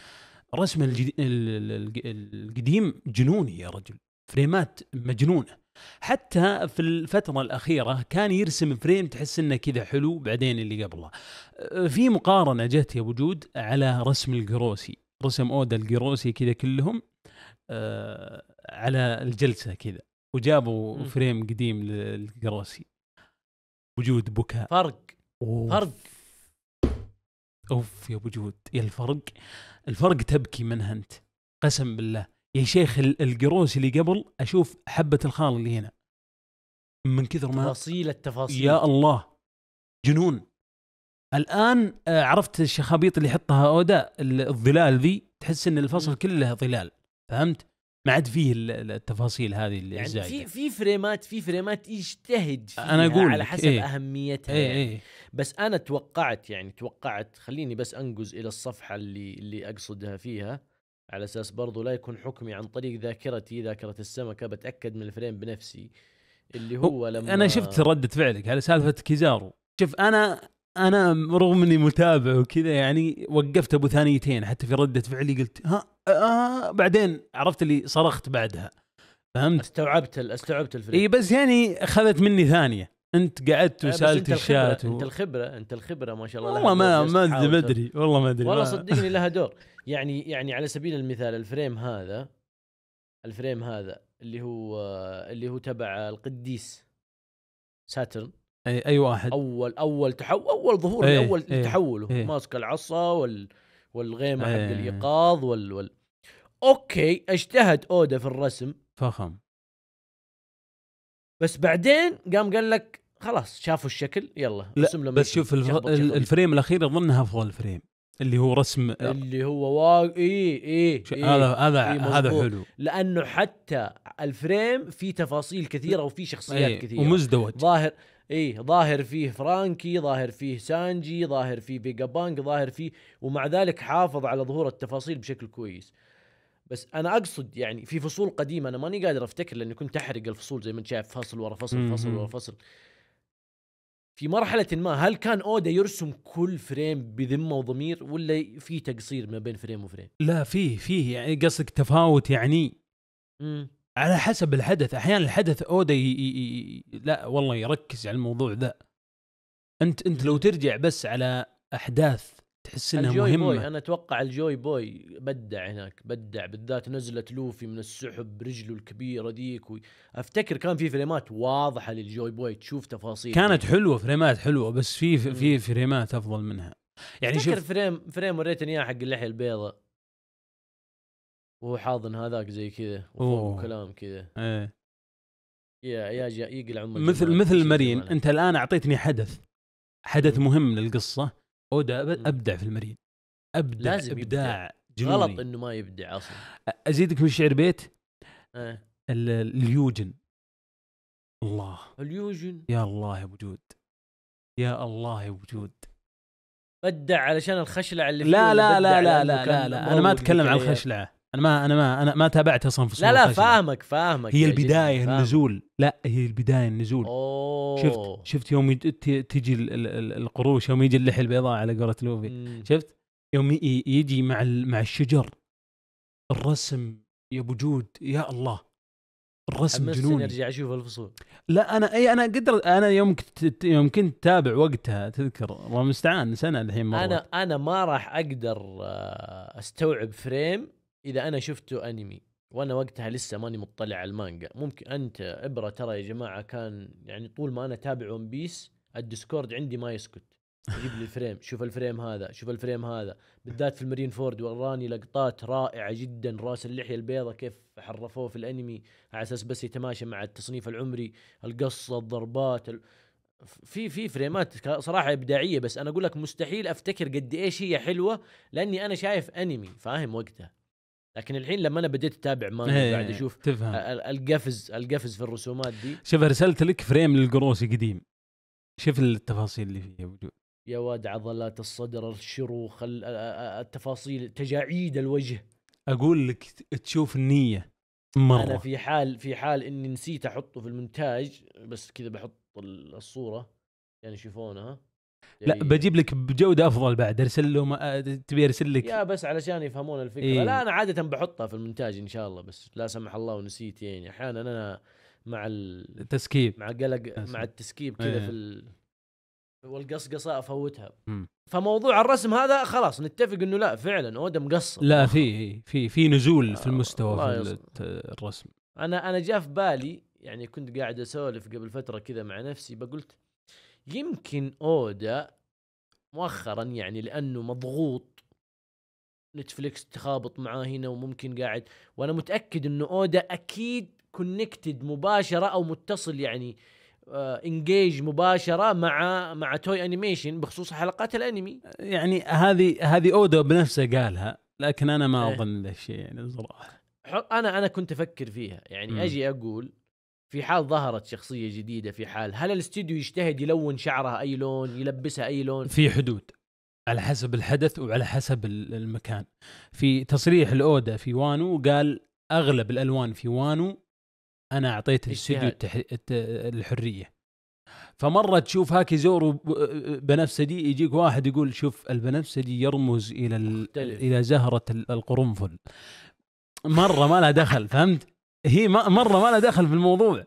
رسمه الجدي- ال- ال- ال- القديم جنوني يا رجل. فريمات مجنونة حتى في الفترة الأخيرة كان يرسم فريم تحس إنه كذا حلو بعدين اللي قبله. في مقارنة جت يا وجود على رسم الجروسي، رسم أودا الجروسي كذا كلهم آه على الجلسة كذا وجابوا. فريم قديم للجروسي. وجود بكاء فرق أوف. فرق أوف يا أبو جود يا الفرق الفرق تبكي منها أنت قسم بالله يا شيخ ال- القروس اللي قبل أشوف حبة الخال اللي هنا. من كثر ما تفاصيل التفاصيل. يا الله. جنون. الآن آه، عرفت الشخابيط اللي يحطها اودا ال- الظلال ذي؟ تحس إن الفصل. كله ظلال. فهمت؟ ما عاد فيه ال- ال- التفاصيل هذه اللي يعني في في فريمات في فريمات يجتهد فيها أنا أقول على حسب إيه. أهميتها. اي يعني. اي بس أنا توقعت يعني توقعت خليني بس أنقز إلى الصفحة اللي اللي أقصدها فيها. على أساس برضو لا يكون حكمي عن طريق ذاكرتي ذاكرة السمكة بتأكد من ال frame بنفسي. اللي هو لما أنا شفت ردة فعلك على سالفة كيزارو. شوف أنا أنا رغم إني متابع وكذا يعني وقفت أبو ثانيتين. حتى في ردة فعلي قلت ها آه بعدين عرفت اللي صرخت بعدها. فهمت؟ استوعبت ال- استوعبت ال frame. إي بس يعني أخذت مني ثانية. أنت قعدت آه، وسألت الشات و... أنت الخبرة أنت الخبرة ما شاء الله. والله ما ما أدري والله ما أدري. والله صدقني لها دور. يعني يعني على سبيل المثال ال frame هذا ال frame هذا اللي هو اللي هو تبع القديس ساترن. أي, أي واحد. أول أول تحول أول ظهور إيه، اول إيه، تحوله إيه. ماسك العصا وال والغيمة حق إيه. الإيقاظ وال, وال. أوكي اجتهد أودا في الرسم. فخم. بس بعدين قام قال لك خلاص شافوا الشكل يلا لا بس شوف الف... ال frame الأخير اظنها افضل frame اللي هو رسم اللي هو واقف اي اي إيه. هذا هذا إيه، هذا. حلو لأنه حتى ال frame فيه تفاصيل كثيرة وفيه شخصيات إيه، كثيرة ومزدوج ظاهر إيه ظاهر فيه فرانكي ظاهر فيه سانجي ظاهر فيه فيجا بانك ظاهر فيه ومع ذلك حافظ على ظهور التفاصيل بشكل كويس بس أنا أقصد يعني في فصول قديمة أنا ماني قادر أفتكر لأني كنت أحرق الفصول زي ما أنت شايف فصل ورا فصل فصل مهم. ورا فصل في مرحلة ما هل كان أودا يرسم كل frame بذمة وضمير ولا في تقصير ما بين frame و frame؟ لا فيه فيه. يعني قصدك تفاوت يعني. امم على حسب الحدث. أحيانا الحدث أودا ي... ي... ي... لا والله يركز على الموضوع ذا. أنت أنت لو ترجع بس على أحداث تحس إنها الجوي مهمة بوي أنا أتوقع الجوي بوي بدع هناك بدع بالذات نزلت لوفي من السحب برجله الكبيرة ذيك و... أفتكر كان في فريمات واضحة للجوي بوي تشوف تفاصيل كانت حلوة فريمات حلوة بس في في فريمات أفضل منها يعني أفتكر شوف frame frame وريتني اياه حق اللحية البيضاء وهو حاضن هذاك زي كذا وفوق أوه. كلام كذا إيه يا يا يقلع مثل. مثل الجمال؟ أنت الآن أعطيتني حدث حدث. مهم للقصة أودا. أبدع في المرين أبدع لازم. أبداع جنوني غلط إنه ما يبدع أصلا أزيدك من شعر بيت. ال- اليوجن الله اليوجن يا الله يا وجود يا الله يا وجود بدع علشان الخشلع اللي لا لا لا لا لأنه لا كان لا, لا. أنا ما أتكلم عن؟ الخشلعه أنا ما أنا ما أنا ما تابعت أصلا فصول لا لا. فاهمك فاهمك. هي البداية فاهمك. النزول. لا هي البداية النزول. أوه. شفت شفت يوم تجي ال- ال- ال- القروش يوم يجي اللحية البيضاء على قولة لوفي. مم. شفت؟ يوم يجي مع مع الشجر. الرسم يا أبو جود يا الله. الرسم جنوني. أرجع أشوف الفصول. لا أنا إي أنا قدر أنا يوم كنت يوم كنت تابع وقتها تذكر. الله المستعان سنه الحين مرة أنا أنا ما راح أقدر آه، أستوعب frame إذا أنا شفته أنمي وأنا وقتها لسه ماني مطلع على المانجا ممكن أنت إبرا ترى يا جماعة كان يعني طول ما أنا تابع ون بيس الديسكورد عندي ما يسكت. يجيب لي ال frame شوف ال frame هذا شوف الفريم هذا. بالذات في المارين فورد وراني لقطات رائعة جدا رأس اللحية البيضاء كيف حرفوه في الأنمي على أساس بس يتماشى مع التصنيف العمري القصة الضربات ال... في في فريمات صراحة إبداعية بس أنا أقول لك مستحيل أفتكر قد إيش هي حلوة لأني أنا شايف أنمي فاهم؟ وقتها. لكن الحين لما أنا بديت أتابع مانجا إيه، قاعد أشوف تفهم. ال- القفز القفز في الرسومات دي. شوف أرسلت لك فريم للقروسي قديم. شوف التفاصيل اللي فيه وجود. يا واد عضلات الصدر الشروخ ال- ال- ال- التفاصيل تجاعيد الوجه. أقول لك تشوف النية أنا مره في حال في حال إني نسيت أحطه في المونتاج بس كذا بحط ال- الصورة. يعني يشوفونها. لا يعني- بجيب لك بجودة أفضل بعد أرسل له ما... تبي أرسل لك يا بس علشان يفهمون الفكرة إيه. لا أنا عادة بحطها في المونتاج إن شاء الله بس لا سمح الله ونسيت يعني أحيانا أنا مع ال... تسكيب مع قلق. مع التسكيب كذا إيه. في ال... والقصقصة أفوتها مم. فموضوع الرسم هذا خلاص نتفق إنه لا فعلا اودا مقصر لا في في في نزول في آه، المستوى في يص- الت- الرسم أنا أنا جاء في بالي يعني كنت قاعد أسولف قبل فترة كذا مع نفسي بقولت يمكن أودا مؤخرا يعني لأنه مضغوط. نتفليكس تخابط معاه هنا وممكن قاعد. وأنا متأكد إنه أودا أكيد connected مباشرة أو متصل يعني engage مباشرة مع مع توي انيميشن بخصوص حلقات الأنمي. يعني هذه هذه أودا بنفسه قالها لكن أنا ما إيه. أظن ذا الشيء يعني صراحة ح- أنا أنا كنت أفكر فيها. يعني مم. أجي أقول في حال ظهرت شخصية جديدة في حال هل الاستديو يجتهد يلون شعرها أي لون يلبسها أي لون؟ في حدود على حسب الحدث وعلى حسب ال- المكان. في تصريح الاودا في وانو قال أغلب الألوان في وانو أنا أعطيت الاستوديو. التح... الت... الحرية. فمرة تشوف هاكي زورو بنفسجي يجيك واحد يقول شوف البنفسجي يرمز إلى ال... إلى زهرة ال- القرنفل. مرة ما لها دخل فهمت؟ هي مرة ما لها دخل في الموضوع.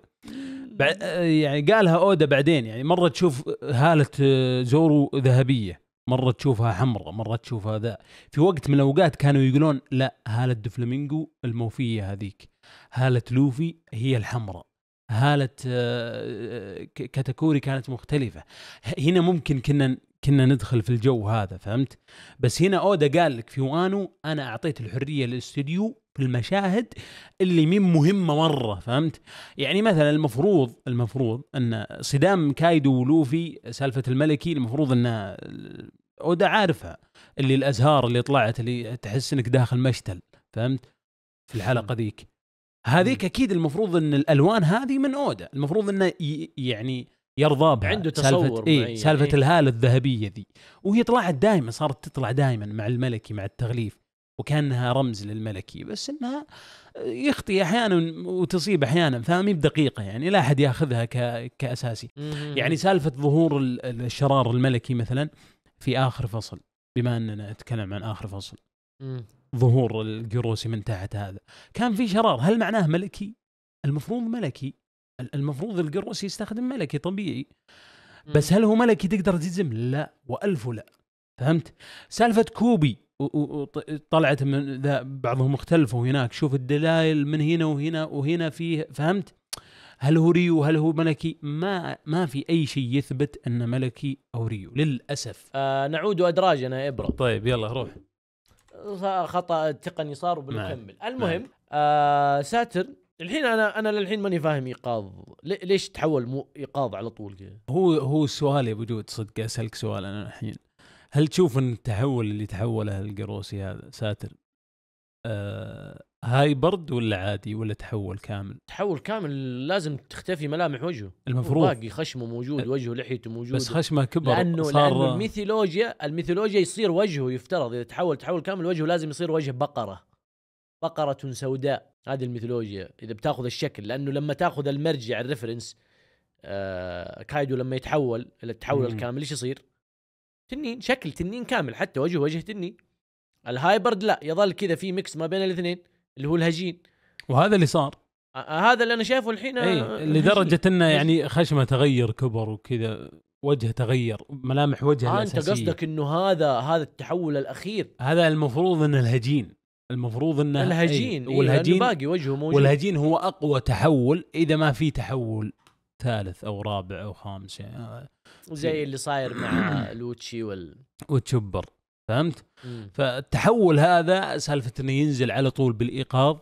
بع- يعني قالها أودا بعدين يعني مرة تشوف هالة آه، زورو ذهبية مرة تشوفها حمراء مرة تشوفها ذا. في وقت من الأوقات كانوا يقولون لا هالة دوفلامينجو الموفية هذيك. هالة لوفي هي الحمراء. هالة آه، ك- كاتاكوري كانت مختلفة. هنا ممكن كنا كنا ندخل في الجو هذا فهمت؟ بس هنا أودا قال لك في وانو أنا أعطيت الحرية للاستوديو في المشاهد اللي مين مهمة مرة فهمت؟ يعني مثلا المفروض المفروض أن صدام كايدو ولوفي سالفة الملكي المفروض أن أودا عارفها اللي الأزهار اللي طلعت اللي تحس إنك داخل مشتل فهمت؟ في الحلقة ذيك. هذيك أكيد المفروض أن الألوان هذه من أودا المفروض انه يعني يرضى بها. عنده سالفة تصور إيه معين، سالفة إيه. الهالة الذهبية ذي. وهي طلعت دائما صارت تطلع دائما مع الملكي مع التغليف وكأنها رمز للملكي. بس إنها يخطي أحيانا وتصيب أحيانا فمي بدقيقة يعني لا أحد يأخذها ك... كأساسي. مم. يعني سالفة ظهور ال- الشرار الملكي مثلا في آخر فصل بما أننا نتكلم عن آخر فصل. مم. ظهور القروسي من تحت هذا. كان في شرار. هل معناه ملكي؟ المفروض ملكي. المفروض القروسي يستخدم ملكي طبيعي. بس هل هو ملكي تقدر تجزم؟ لا وألف لا فهمت؟ سالفة كوبي و- و- وط- طلعت من ذا بعضهم اختلفوا هناك. شوف الدلائل من هنا وهنا وهنا فيه. فهمت؟ هل هو ريو؟ هل هو ملكي؟ ما ما في أي شيء يثبت انه ملكي أو ريو للأسف. آه نعود ادراجنا إبرا. طيب يلا روح. خطأ تقني صار نعم. وبنكمل المهم آه ساترن الحين أنا أنا للحين ماني فاهم إيقاظ. لي- ليش تحول مو إيقاظ على طول كذا؟ هو هو السؤال يا وجود صدق أسألك سؤال أنا الحين. هل تشوف إن التحول اللي تحوله القروسي هذا ساترن؟ آه hybrid ولا عادي ولا تحول كامل؟ تحول كامل لازم تختفي ملامح وجهه. المفروض. باقي خشمه موجود وجهه لحيته موجود. بس خشمه كبر لأنه صار لأنه الميثولوجيا الميثولوجيا يصير وجهه يفترض إذا تحول تحول كامل وجهه لازم يصير وجه بقرة. بقرة سوداء. هذه الميثولوجيا إذا بتاخذ الشكل لأنه لما تاخذ المرجع ال reference آه كايدو لما يتحول إلى التحول. الكامل إيش يصير؟ تنين شكل تنين كامل حتى وجهه وجه تنين. ال hybrid لا يظل كذا في mix ما بين الاثنين اللي هو الهجين. وهذا اللي صار. آه آه، هذا اللي أنا شايفه الحين آه، إي. لدرجة انه يعني خشمة تغير كبر وكذا وجهه تغير ملامح وجهه آه أنت الأساسية. قصدك إنه هذا هذا التحول الأخير. هذا المفروض انه الهجين. المفروض انه الهجين إيه والهجين والهجين باقي وجهه موجود والهجين هو أقوى تحول إذا ما في تحول ثالث أو رابع أو خامس يعني آه، زي اللي صاير مع لوتشي وال وتشبر فهمت؟ مم. فالتحول هذا سالفة إنه ينزل على طول بالإيقاظ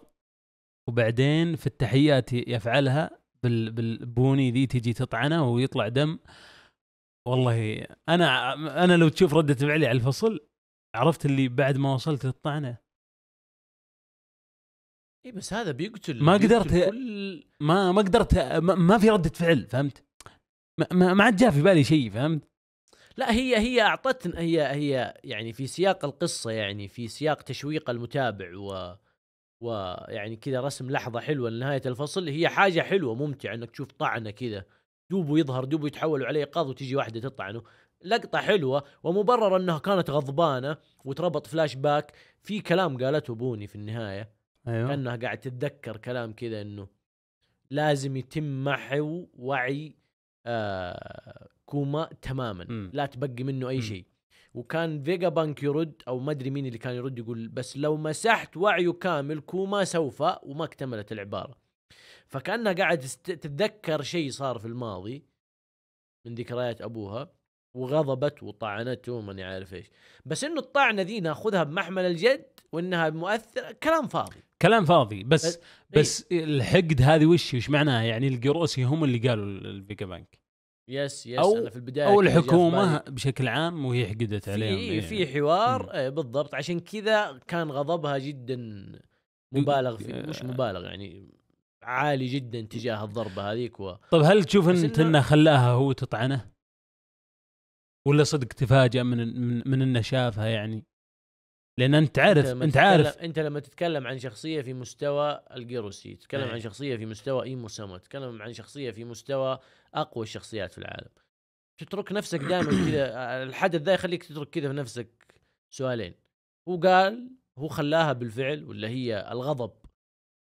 وبعدين في التحيات يفعلها بال بالبوني ذي تجي تطعنه ويطلع دم والله أنا أنا لو تشوف ردة فعلي على الفصل عرفت اللي بعد ما وصلت للطعنة اي بس هذا بيقتل ما بيقتل قدرت- كل ما ما قدرت ما, ما في ردة فعل فهمت؟ ما, ما, عاد جاء في بالي شيء فهمت؟ لا هي هي اعطتنا هي هي يعني في سياق القصة يعني في سياق تشويق المتابع و ويعني كذا رسم لحظة حلوة لنهاية الفصل. هي حاجة حلوة ممتعة إنك تشوف طعنة كذا. دوبه يظهر دوبه يتحول عليه ايقاظ وتجي واحدة تطعنه. لقطة حلوة ومبرر أنها كانت غضبانة وتربط فلاش باك. في كلام قالته بوني في النهاية. أيوه. كانها قاعد تتذكر كلام كذا إنه لازم يتم محو وعي آه كوما تماما. مم. لا تبقي منه أي. شيء. وكان فيجا بانك يرد أو ما أدري مين اللي كان يرد يقول بس لو مسحت وعيه كامل كوما سوف وما اكتملت العبارة. فكانها قاعد تتذكر شيء صار في الماضي من ذكريات أبوها وغضبت وطعنته وماني عارف إيش. بس إنه الطعنة ذي ناخذها بمحمل الجد وإنها مؤثرة كلام فاضي. كلام فاضي بس إيه. بس الحقد هذه وش وش معناها يعني القروسي هم اللي قالوا الفيجا بانك yes yes أو- أنا في البداية أو الحكومة بشكل عام وهي حقدت عليهم في إيه. في حوار مم. إيه بالضبط عشان كذا كان غضبها جدا مبالغ في آه. مش مبالغ يعني عالي جدا تجاه الضربة هذيك و... طيب هل تشوف انت إنه- انه خلاها هو تطعنه؟ ولا صدق تفاجأ من من, من إنه شافها يعني؟ لأن أنت عارف أنت تتكلم- عارف أنت لما تتكلم عن شخصية في مستوى الجيروسي تتكلم إيه. عن شخصية في مستوى إيمو سما تتكلم عن شخصية في مستوى أقوى الشخصيات في العالم تترك نفسك دائما كذا الحدث ذا يخليك تترك كذا في نفسك سؤالين هو قال هو خلاها بالفعل ولا هي الغضب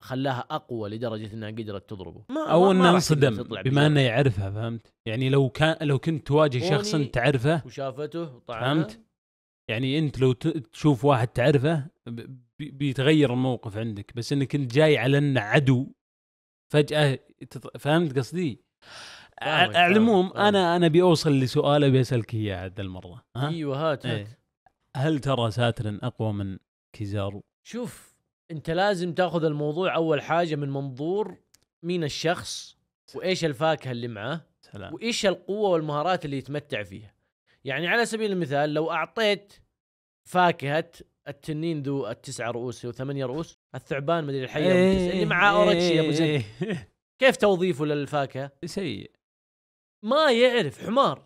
خلاها أقوى لدرجة إنها قدرت تضربه ما أو إنه انصدم بما. إنه يعرفها فهمت؟ يعني لو كان لو كنت تواجه شخص أنت تعرفه وشافته وطعنها فهمت؟ يعني انت لو تشوف واحد تعرفه بيتغير الموقف عندك بس انك انت جاي على انه عدو فجأة فهمت قصدي؟ على العموم. أنا أنا بوصل لسؤال أبي أسألك اياه عاد المرة ها؟ أيوه هات هات إيه. هل ترى ساترن أقوى من كيزارو؟ شوف انت لازم تاخذ الموضوع أول حاجة من منظور مين الشخص وإيش الفاكهة اللي معاه سلام وإيش القوة والمهارات اللي يتمتع فيها يعني على سبيل المثال لو أعطيت فاكهة التنين ذو التسعة رؤوس وثمانية رؤوس الثعبان مدري الحية إيه، اللي معاه اورتشي أبو زيد. إيه. كيف توظيفه للفاكهة؟ سيء. ما يعرف حمار.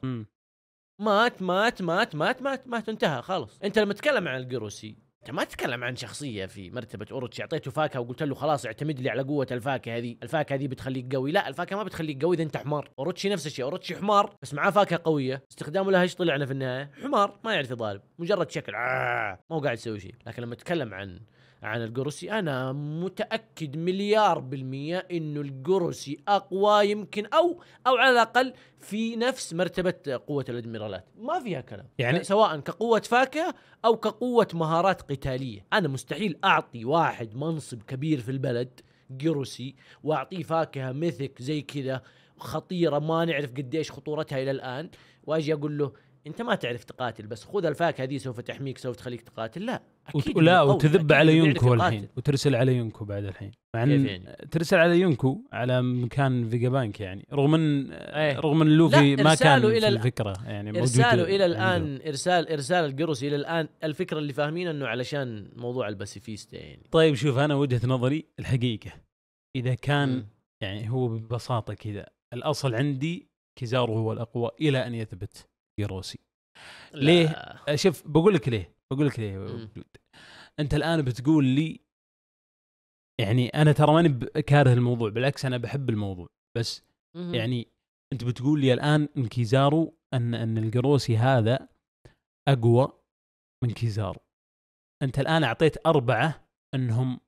مات مات مات مات مات مات انتهى خلاص. أنت لما تتكلم عن القروسي أنت ما تتكلم عن شخصية في مرتبة اوروتشي أعطيته فاكهة وقلت له خلاص اعتمد لي على قوة الفاكهة هذه. الفاكهة هذه بتخليك قوي. لا الفاكهة ما بتخليك قوي إذا أنت حمار. اوروتشي نفس الشيء. اوروتشي حمار بس معاه فاكهة قوية. استخدامه لها إيش طلعنا في النهاية. حمار ما يعرف يضارب. مجرد شكل. آه ما هو قاعد يسوي شيء. لكن لما اتكلم عن عن القروسي أنا متأكد مليار بالمية إنه القروسي أقوى يمكن أو أو على الأقل في نفس مرتبة قوة الأدميرالات. ما فيها كلام. يعني- سواء كقوة فاكهة أو كقوة مهارات قتالية. أنا مستحيل أعطي واحد منصب كبير في البلد قروسي وأعطيه فاكهة mythic زي كذا خطيرة ما نعرف قديش خطورتها إلى الآن وأجي أقول له انت ما تعرف تقاتل بس خذ الفاكهه دي سوف تحميك سوف تخليك تقاتل لا وت... أكيد لا وتذب على يونكو الحين. وترسل على يونكو بعد الحين مع يعني؟ ترسل على يونكو على مكان فيجا بانك يعني رغم ان إيه. رغم إن لوفي ما كان في إلى ال- الفكرة يعني إرساله إلى. الآن إرسال إرسال القروسي إلى الآن الفكرة اللي فاهمين إنه علشان موضوع الباسيفيستا يعني طيب شوف أنا وجهة نظري الحقيقة إذا كان مم. يعني هو ببساطة كذا الأصل عندي كيزارو هو الأقوى إلى أن يثبت قروسي لا. ليه؟ أه، شوف بقول لك ليه بقول لك ليه مم. وجود. انت الآن بتقول لي يعني أنا ترى ماني كاره الموضوع بالعكس أنا بحب الموضوع بس مهم. يعني أنت بتقول لي الآن ان كيزارو أن أن القروسي هذا أقوى من كيزارو أنت الآن أعطيت أربعة أنهم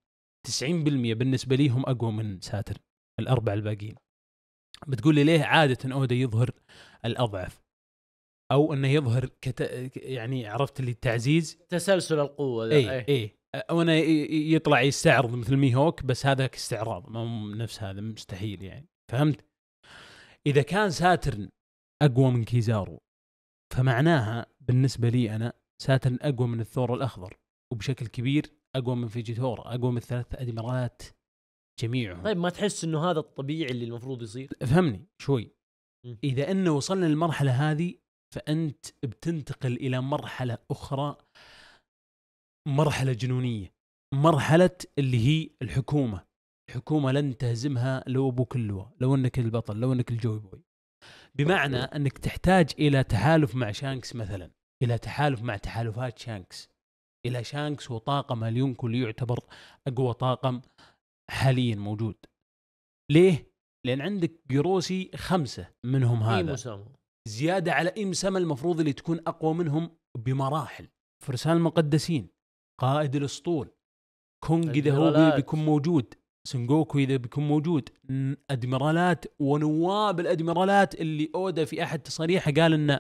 90% بالنسبة لي هم أقوى من ساترن الأربعة الباقيين بتقول لي ليه عادة أودا يظهر الأضعف أو إنه يظهر كت... يعني عرفت اللي التعزيز تسلسل القوة ذا اي إيه. اي أو انه ي- يطلع يستعرض مثل مي هوك بس هذاك استعراض ما هو نفس هذا مستحيل يعني فهمت؟ إذا كان ساترن أقوى من كيزارو فمعناها بالنسبة لي أنا ساترن أقوى من الثور الأخضر وبشكل كبير أقوى من فوجيتورا أقوى من الثلاث ادميرالات جميعهم طيب ما تحس إنه هذا الطبيعي اللي المفروض يصير فهمني شوي. إذا إنه وصلنا للمرحلة هذه فأنت بتنتقل إلى مرحلة أخرى مرحلة جنونية مرحلة اللي هي الحكومة. الحكومة لن تهزمها لو أبوك اللواء لو أنك البطل لو أنك الجوي بوي. بمعنى أنك تحتاج إلى تحالف مع شانكس مثلا إلى تحالف مع تحالفات شانكس. إلى شانكس وطاقم اليونكو اللي يعتبر أقوى طاقم حاليا موجود؟ ليه؟ لأن عندك جروسي خمسة منهم هذا. زيادة على إم سما المفروض اللي تكون أقوى منهم بمراحل. فرسان المقدسين قائد الأسطول كونج إذا هو. بيكون موجود سنجوكو إذا بيكون موجود أدميرالات ونواب الأدميرالات اللي اودا في أحد تصاريحه قال إن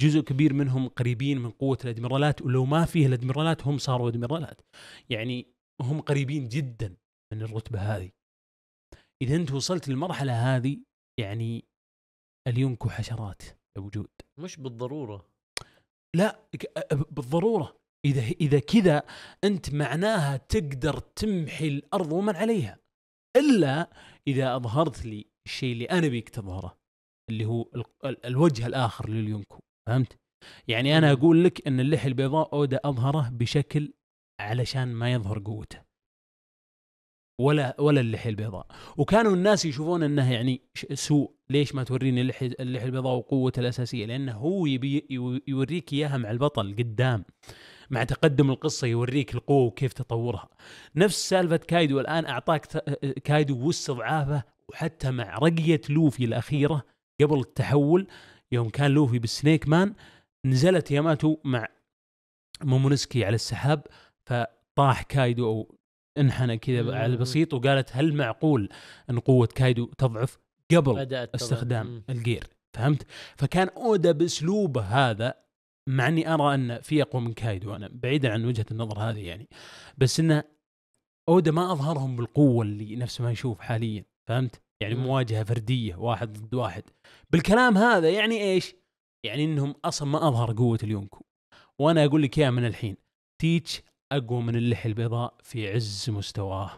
جزء كبير منهم قريبين من قوة الأدميرالات ولو ما فيه الأدميرالات هم صاروا أدميرالات. يعني هم قريبين جدا من الرتبة هذه. إذا أنت وصلت للمرحلة هذه يعني اليونكو حشرات. موجود مش بالضرورة. لا بالضرورة. إذا إذا كذا أنت معناها تقدر تمحي الأرض ومن عليها. إلا إذا أظهرت لي الشيء اللي أنا بيك تظهره اللي هو ال- ال- الوجه الآخر لليونكو. فهمت؟ يعني أنا. أقول لك إن اللحية البيضاء اودا أظهره بشكل علشان ما يظهر قوته. ولا ولا اللحية البيضاء. وكانوا الناس يشوفون إنه يعني سوء. ليش ما توريني اللحية اللحية البيضاء وقوته الأساسية؟ لأنه هو يبي يو- يوريك إياها مع البطل قدام. مع تقدم القصة يوريك القوة وكيف تطورها. نفس سالفة كايدو. الآن أعطاك كايدو واستضعافه وحتى مع رؤية لوفي الأخيرة قبل التحول يوم كان لوفي بال snake man نزلت ياماتو مع مومونسكي على السحاب فطاح كايدو أو انحنى كذا. على البسيط وقالت هل معقول أن قوة كايدو تضعف قبل تظهر. استخدام مم. الجير فهمت فكان أودا باسلوبه هذا مع أني أرى أن في اقوى من كايدو أنا بعيدا عن وجهة النظر هذه يعني بس إنه أودا ما أظهرهم بالقوة اللي نفس ما نشوف حاليا فهمت يعني مم. مواجهة فردية واحد ضد واحد بالكلام هذا يعني إيش يعني إنهم أصلا ما أظهر قوة اليونكو وأنا أقول لك إياها من الحين تيتش أقوى من اللحية البيضاء في عز مستواه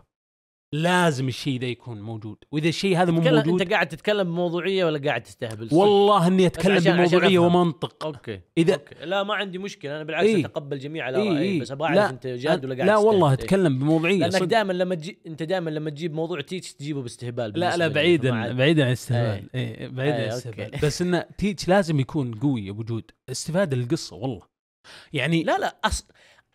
لازم الشيء ذا يكون موجود وإذا الشيء هذا مو موجود أنت قاعد تتكلم بموضوعية ولا قاعد تستهبل؟ والله إني أتكلم عشان- عشان بموضوعية أفهم. ومنطق okay اذا okay. لا ما عندي مشكلة أنا بالعكس إيه. أتقبل جميع إيه الآراء إيه. إيه. بس أبغى أعرف أنت جاد ولا قاعد لا والله. أتكلم بموضوعية لأنك. دائما لما تجي أنت دائما لما تجيب موضوع تيتش تجيبه باستهبال لا لا بعيدا بعيدا عن الاستهبال إيه بعيدا عن إيه، الاستهبال okay. بس انه تيتش لازم يكون قوي بوجود استفادة للقصة والله يعني لا لا أص...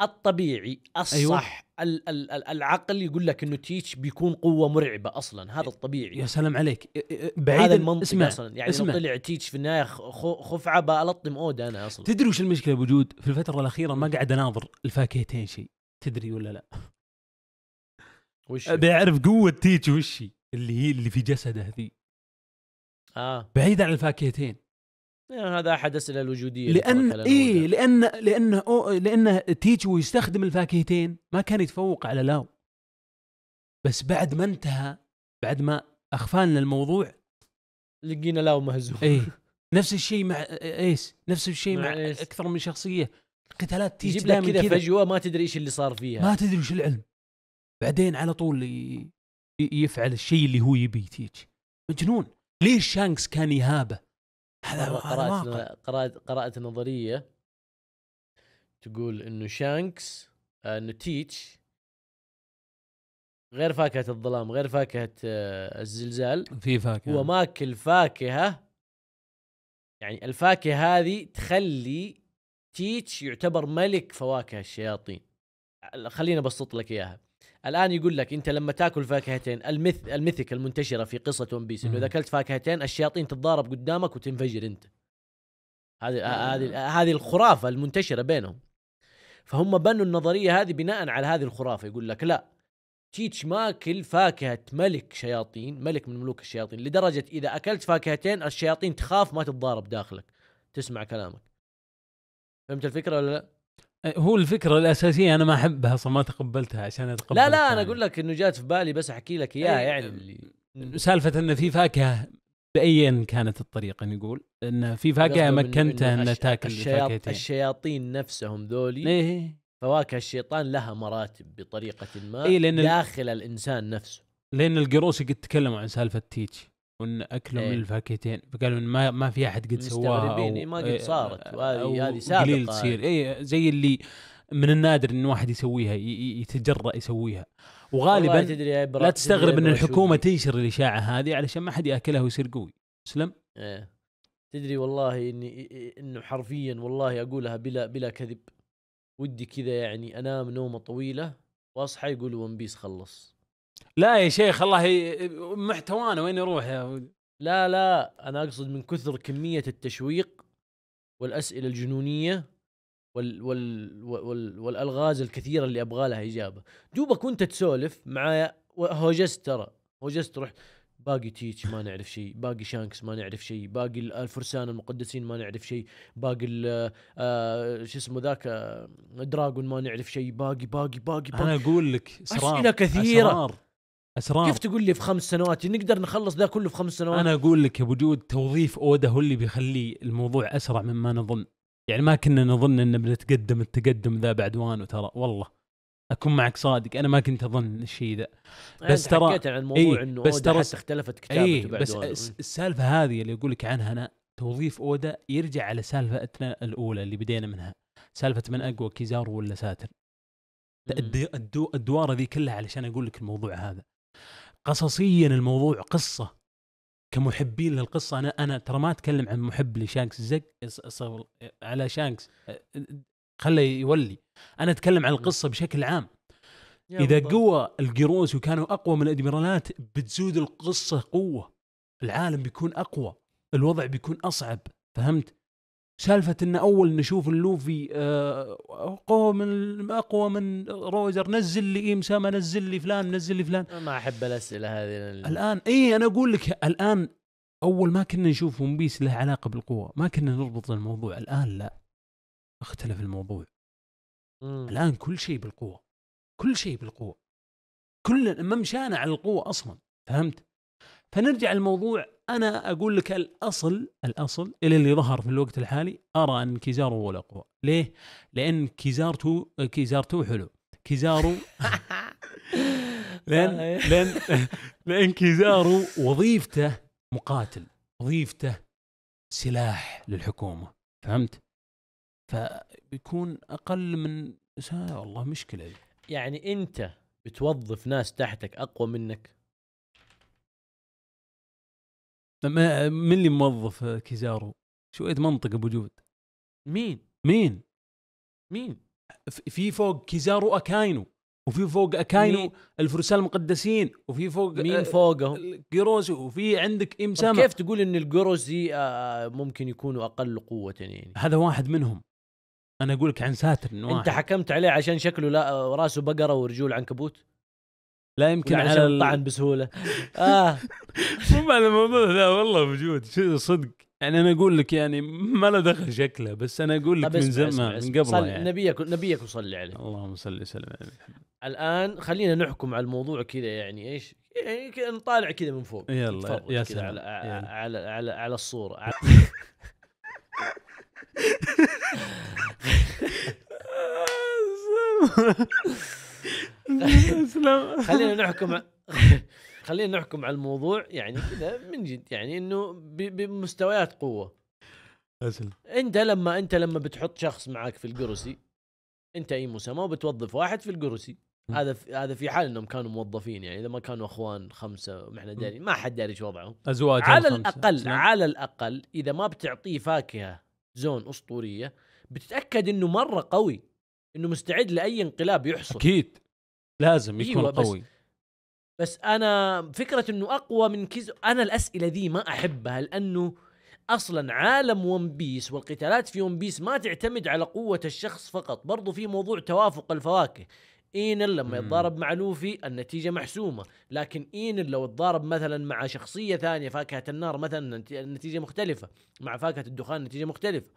الطبيعي الصح أيوة. ال... ال... ال- العقل يقول لك إنه تيتش بيكون قوة مرعبة أصلا هذا الطبيعي. يا سلام عليك. بعيدا هذا المنطق اسمع أصلا يعني اسمع. لو طلع تيتش في النهاية خ... خفعة بلطم اودا أنا أصلا. تدري وش المشكلة بوجود في الفترة الأخيرة ما قاعد أناظر الفاكهتين شيء تدري ولا لا؟ وش؟ أبي أعرف قوة تيتش وش اللي هي اللي في جسده ذي آه. بعيدا عن الفاكهتين. هذا أحد الاسئله الوجودية لأن أودا. لأن لأن أو لأن تيتش يستخدم الفاكهتين ما كان يتفوق على لاو. بس بعد ما انتهى بعد ما اختفى لنا الموضوع لقينا لاو مهزوم. إيه نفس الشيء مع إيس نفس الشيء مع مع إيس. أكثر من شخصية. قتالات تيتش يجيب لك كذا فجوة ما تدري إيش اللي صار فيها. ما تدري وش العلم. بعدين على طول ي- يفعل الشيء اللي هو يبي تيتش مجنون. ليش شانكس كان يهابه؟ هذا. قرات قرات قرات نظرية تقول إنه شانكس آه، إنه تيتش غير فاكهة الظلام غير فاكهة آه، الزلزال في فاكهة. هو ماكل فاكهة. يعني الفاكهة هذه تخلي تيتش يعتبر ملك فواكه الشياطين. خلينا أبسط لك إياها. الآن يقول لك أنت لما تأكل فاكهتين ال myth ال mythic المنتشره في قصة ون بيس إنه. إذا أكلت فاكهتين الشياطين تتضارب قدامك وتنفجر أنت. هذه هذه هذه الخرافة المنتشرة بينهم. فهم بنوا النظرية هذه بناء على هذه الخرافة يقول لك لا تيتش ماكل فاكهة ملك شياطين ملك من ملوك الشياطين لدرجة إذا أكلت فاكهتين الشياطين تخاف ما تتضارب داخلك. تسمع كلامك. فهمت الفكرة ولا لا؟ هو الفكرة الأساسية أنا ما أحبها أصلا ما تقبلتها عشان اتقبل لا لا أنا. أقول لك إنه جات في بالي بس أحكي لك إياها إيه، يعني. اللي سالفة إن في فاكهة بايا كانت الطريقة نقول إن في فاكهة مكنتها انها تأكل الشياط... الشياطين نفسهم ذولي إيه فواكه الشيطان لها مراتب بطريقة ما إيه، لأن ال- داخل الإنسان نفسه. لأن القروسي قد تكلموا عن سالفة تيتش. وان أكلهم إيه. من الفاكهتين فقالوا ما ما في أحد قد سواها إيه، ما قد إيه، صارت، وهذه- أو هذه قليل تصير. اي زي اللي من النادر إن واحد يسويها يتجرأ يسويها. وغالبا تدري يا إبرا- لا تستغرب إن الحكومة تنشر الإشاعة هذه علشان ما حد يأكلها ويصير قوي. اسلم إيه. تدري والله اني إنه حرفيا والله أقولها بلا بلا كذب. ودي كذا يعني أنام نومة طويلة وأصحى يقول ون بيس خلص. لا يا شيخ الله. محتوانا وين يروح يا ولد؟ لا لا أنا أقصد من كثر كمية التشويق والأسئلة الجنونية وال وال وال والألغاز الكثيرة اللي أبغى لها إجابة دوبك وأنت تسولف مع هوجست ترى هوجست رحت باقي تيتش ما نعرف شيء باقي شانكس ما نعرف شيء باقي ال- الفرسان المقدسين ما نعرف شيء باقي آه شو اسمه ذاك آه، دراجون ما نعرف شيء باقي باقي باقي, باقي. أنا أقول لك أسرار أسئلة كثيرة. أسرار أسرار. كيف تقول لي في خمس سنوات؟ نقدر نخلص ذا كله في خمس سنوات؟ أنا أقول لك يا وجود توظيف أودا هو اللي بيخلي الموضوع أسرع مما نظن. يعني ما كنا نظن إن بنتقدم التقدم ذا بعد وانه ترى والله. أكون معك صادق. أنا ما كنت أظن الشيء ذا. بس ترى- حكيت عن الموضوع إيه، إنه بس ترى حتى اختلفت كتابته اي بعد بس. الس- السالفة هذه اللي أقول لك عنها أنا توظيف أودا يرجع على سالفتنا الأولى اللي بدينا منها. سالفة من أقوى كيزارو ولا ساتر. الدو الدواره ذي كلها علشان أقول لك الموضوع هذا. قصصيا الموضوع قصة. كمحبين للقصة أنا أنا ترى ما أتكلم عن محب لشانكس زق على شانكس. خله يولي. أنا أتكلم عن القصة بشكل عام. إذا. قوى القوروسي وكانوا أقوى من الإدميرالات بتزود القصة قوة. العالم بيكون أقوى. الوضع بيكون أصعب. فهمت؟ سالفة إن أول نشوف اللوفي آه، أقوى من أقوى من روجر نزل لي إيم ساما نزل لي فلان نزل لي فلان. ما أحب الأسئلة هذه لأن- الآن إي أنا أقول لك الآن أول ما كنا نشوف ون بيس له علاقة بالقوة ما كنا نربط الموضوع. الآن لا. أختلف الموضوع. مم. الآن كل شيء بالقوة كل شيء بالقوة. كل ما مشانا على القوة أصلا فهمت؟ فنرجع الموضوع أنا أقول لك الأصل الأصل إلى اللي ظهر في الوقت الحالي أرى أن كيزارو هو الأقوى. ليه؟ لأن كيزارو كيزارو حلو. كيزارو لأن آه. لأن لأن كيزارو وظيفته مقاتل وظيفته سلاح للحكومة فهمت؟ فبيكون أقل من سا- والله مشكلة دي. يعني أنت بتوظف ناس تحتك أقوى منك؟ ما- من اللي موظف كيزارو؟ شوية منطق أبو جود. مين؟ مين؟ مين؟ في فوق كيزارو أكاينو وفي فوق أكاينو مين؟ الفرسان المقدسين وفي فوق مين آه، فوقهم جوروسي وفي عندك طب إيم ساما كيف تقول إن الجوروسي آه، ممكن يكونوا أقل قوة يعني؟ هذا واحد منهم. أنا أقول لك عن ساتر إنه أنت واحد. حكمت عليه عشان شكله لا راسه بقرة ورجول عنكبوت؟ لا يمكن على عشان ال- طعن بسهولة؟ آه. مو على الموضوع لا والله موجود صدق؟ يعني أنا أقول لك يعني ما له دخل شكله بس أنا أقول لك من زمان من. قبل. يعني. نبيك نبيك وصلي عليه. اللهم صل وسلم على الآن خلينا نحكم على الموضوع كذا يعني إيش؟ يعني نطالع كذا من فوق. يلا، يا سلام، على. على على على الصورة. على... خلينا نحكم خلينا نحكم على الموضوع يعني كذا من جد يعني إنه بمستويات قوة أسلم أنت لما أنت لما بتحط شخص معك في القرسي أنت أي مسمى وبتوظف واحد في القرسي. هذا في هذا في حال إنهم كانوا موظفين يعني إذا ما كانوا أخوان خمسة ما إحنا داري ما حد داري إيش وضعهم ازواج على. الأقل. على الأقل إذا ما بتعطيه فاكهة زون أسطورية بتتأكد إنه مرة قوي إنه مستعد لأي انقلاب يحصل. أكيد. لازم يكون أيوة، بس- قوي. بس أنا فكرة إنه أقوى من كيزارو أنا الأسئلة ذي ما أحبها لأنه أصلا عالم ون بيس والقتالات في ون بيس ما تعتمد على قوة الشخص فقط برضو في موضوع توافق الفواكه. إينل لما. يتضارب مع لوفي النتيجة محسومة. لكن إينل لو تضارب مثلا مع شخصية ثانية فاكهة النار مثلا النت- النتيجه مختلفة. مع فاكهة الدخان النتيجه مختلفة.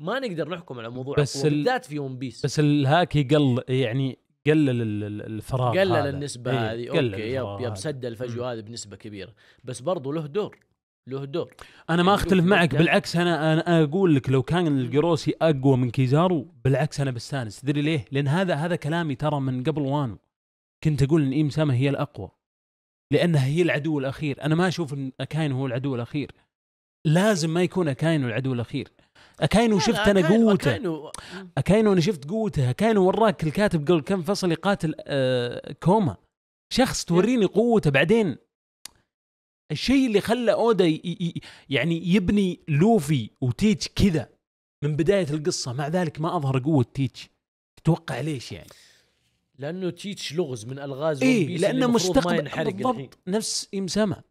ما نقدر نحكم على موضوع بس بالذات في ون بيس. بس الهاكي قل يعني قلل ال- ال- الفراغ قلل هذا. النسبة إيه، هذه. okay yep yep. سد الفجوة هذه بنسبة كبيرة. بس برضو له دور. له دور. أنا ما يعني أختلف معك بالعكس أنا أنا أقول لك لو كان الجروسي أقوى من كيزارو بالعكس أنا بستانس. تدري ليه؟ لأن هذا هذا كلامي ترى من قبل وانو. كنت أقول إن إيم سما هي الأقوى. لأنها هي العدو الأخير. أنا ما أشوف إن اكاين هو العدو الأخير. لازم ما يكون اكاين العدو الأخير. أكاينو شفت أنا قوته. كاينو- أكاينو أنا شفت قوته. أكاينو وراك الكاتب قبل كم فصل يقاتل آه كوما. شخص توريني قوته بعدين. الشيء اللي خلى أودا يعني يبني لوفي وتيتش كذا من بداية القصة. مع ذلك ما أظهر قوة تيتش. تتوقع ليش يعني؟ لأنه تيتش لغز من ألغاز بيس لأنه مستقبل ينحرق الحين. بالضبط نفس إيم سما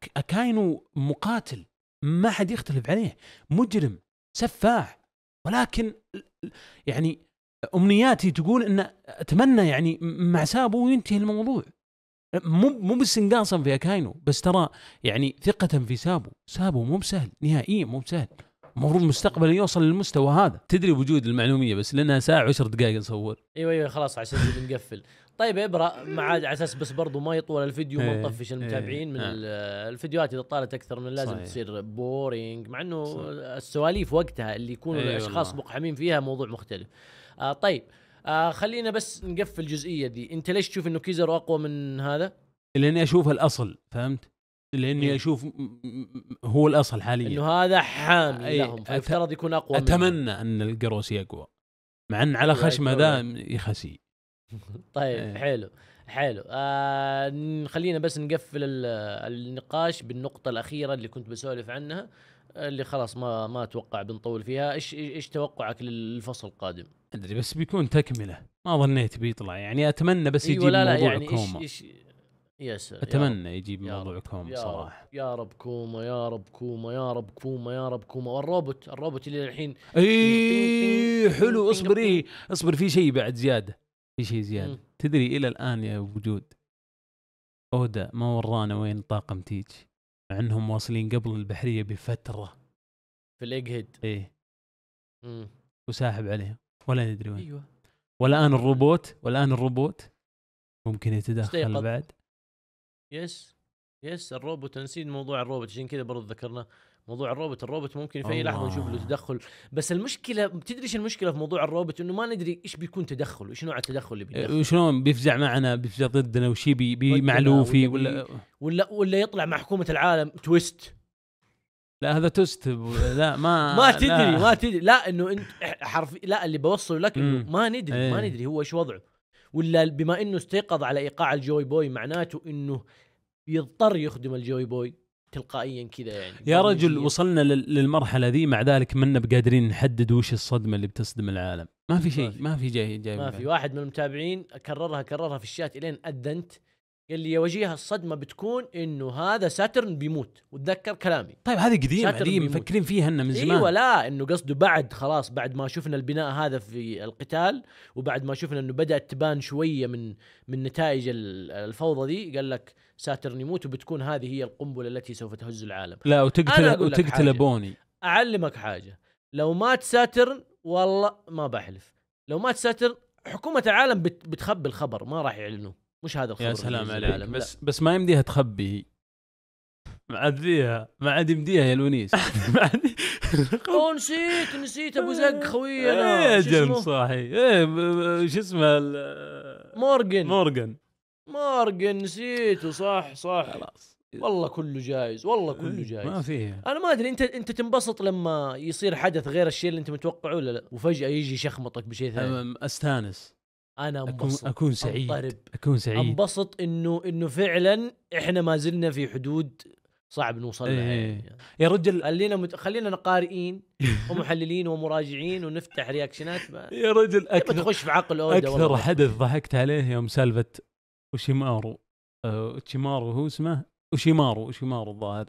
ك- أكاينو مقاتل ما حد يختلف عليه مجرم سفاح ولكن يعني أمنياتي تقول إن أتمنى يعني مع سابو ينتهي الموضوع. مو مو انتقاصا في أكاينو بس ترى يعني ثقة في سابو. سابو مو بسهل نهائيا مو بسهل. المفروض مستقبلا يوصل للمستوى هذا. تدري وجيه للمعلومية بس لأنها ساعة وعشر دقائق نصور. أيوه أيوه خلاص عشان بنقفل. طيب إبرا مع على أساس بس برضو ما يطول الفيديو ما إيه، نطفش المتابعين من إيه، ال- الفيديوهات إذا طالت أكثر من لازم صحيح. تصير boring مع إنه. السواليف وقتها اللي يكونوا إيه الأشخاص. مقحمين فيها موضوع مختلف. آه طيب. آه خلينا بس نقفل الجزئية دي انت ليش تشوف إنه كيزارو أقوى من هذا لأني أشوف الأصل فهمت؟ لأني إيه. أشوف هو الأصل حاليا إنه هذا حامي أي، لهم أت- فيفترض يكون أقوى. أتمنى أن القروسي اقوى مع أن على خشمه. ذا يخسي طيب إيه. حلو حلو آه خلينا بس نقفل ال- النقاش بالنقطة الأخيرة اللي كنت بسولف عنها اللي خلاص ما ما أتوقع بنطول فيها. إيش إيش إيش توقعك للفصل القادم؟ أدري بس بيكون تكملة. ما ظنيت بيطلع. يعني أتمنى بس يجيب أيوه لا لا موضوع يعني كوما. يا سلام. أتمنى يجيب يا موضوع كوما صراحة. يا رب كوما يا رب كوما يا رب كوما يا رب كوما. والروبوت الروبوت اللي الحين إي حلو اصبر اصبر في شيء بعد زيادة. في شيء زيادة. تدري إلى الآن يا وجيه أودا ما ورانا وين طاقم مع انهم واصلين قبل البحرية بفترة. في الإيج هيد. إيه. مم. وساحب عليهم. ولا ندري وين. أيوه. والآن الروبوت والآن الروبوت ممكن يتدخل. بعد. yes yes الروبوت نسيت موضوع الروبوت عشان كذا برضو ذكرنا موضوع الروبوت الروبوت ممكن في أي لحظة نشوف له. تدخل بس المشكلة بتدري إيش المشكلة في موضوع الروبوت إنه ما ندري إيش بيكون تدخل وايش نوع التدخل اللي بيدخل إيه، وشلون بيفزع معنا بيفزع ضدنا وشي بي, بي ضدنا مع لوفي ولا ولا ولا ولا يطلع مع حكومة العالم twist لا هذا twist لا ما ما تدري لا. ما تدري لا إنه انت حرفي لا اللي بوصله لك إنه. ما ندري ما إيه. ندري هو إيش وضعه ولا بما إنه استيقظ على إيقاع الجوي بوي معناته إنه يضطر يخدم الجوي بوي تلقائيا كذا يعني يا رجل برمجياً. وصلنا لل- للمرحلة ذي مع ذلك منا بقادرين نحدد وش الصدمة اللي بتصدم العالم ما في شيء. ما في جاي جاي ما في. واحد من المتابعين كررها كررها في الشات إلين أذنت قال لي يا وجيه الصدمة بتكون إنه هذا ساترن بيموت. وتذكر كلامي. طيب هذه قديمة بيموت. مفكرين فيها إنه من زمان. إيوه لا إنه قصده بعد خلاص بعد ما شفنا البناء هذا في القتال وبعد ما شفنا إنه بدأت تبان شوية من من نتائج ال- الفوضى دي قال لك ساترن يموت وبتكون هذه هي القنبلة التي سوف تهز العالم. لا وتقتل وتقتل. بوني. أعلمك حاجة. لو مات ساترن والله ما بحلف. لو مات ساترن حكومة العالم بت بتخبي الخبر ما راح يعلنوا مش هذا الخبر يا سلام عليك. العالم. لا. بس بس ما يمديها تخبي. ما عاد ذيها ما عاد يمديها يا لونيس. ما عاد أوه نسيت نسيت أبو زق خوينا إيه شو جن؟ صاحي. إيه شو اسمه مورجن مورجان مورجن نسيته. صح صح. خلاص. والله كله جايز والله كله إيه، جايز. ما فيها أنا ما أدري أنت أنت تنبسط لما يصير حدث غير الشيء اللي أنت متوقعه ولا لا؟ وفجأة يجي يشخمطك بشيء ثاني. أستانس. أنا اكون انبسط أكون سعيد أنطرب أكون سعيد انبسط انه إنه فعلا إحنا ما زلنا في حدود صعب نوصل لها إيه. يعني. يا رجل خلينا مت... خلينا قارئين ومحللين ومراجعين ونفتح رياكشنات ما يا رجل أكثر تخش في عقل أودا أكثر والله. حدث ضحكت عليه يوم سالفة وشيمارو آه، تشيمارو هو اسمه وشيمارو وشيمارو الظاهر.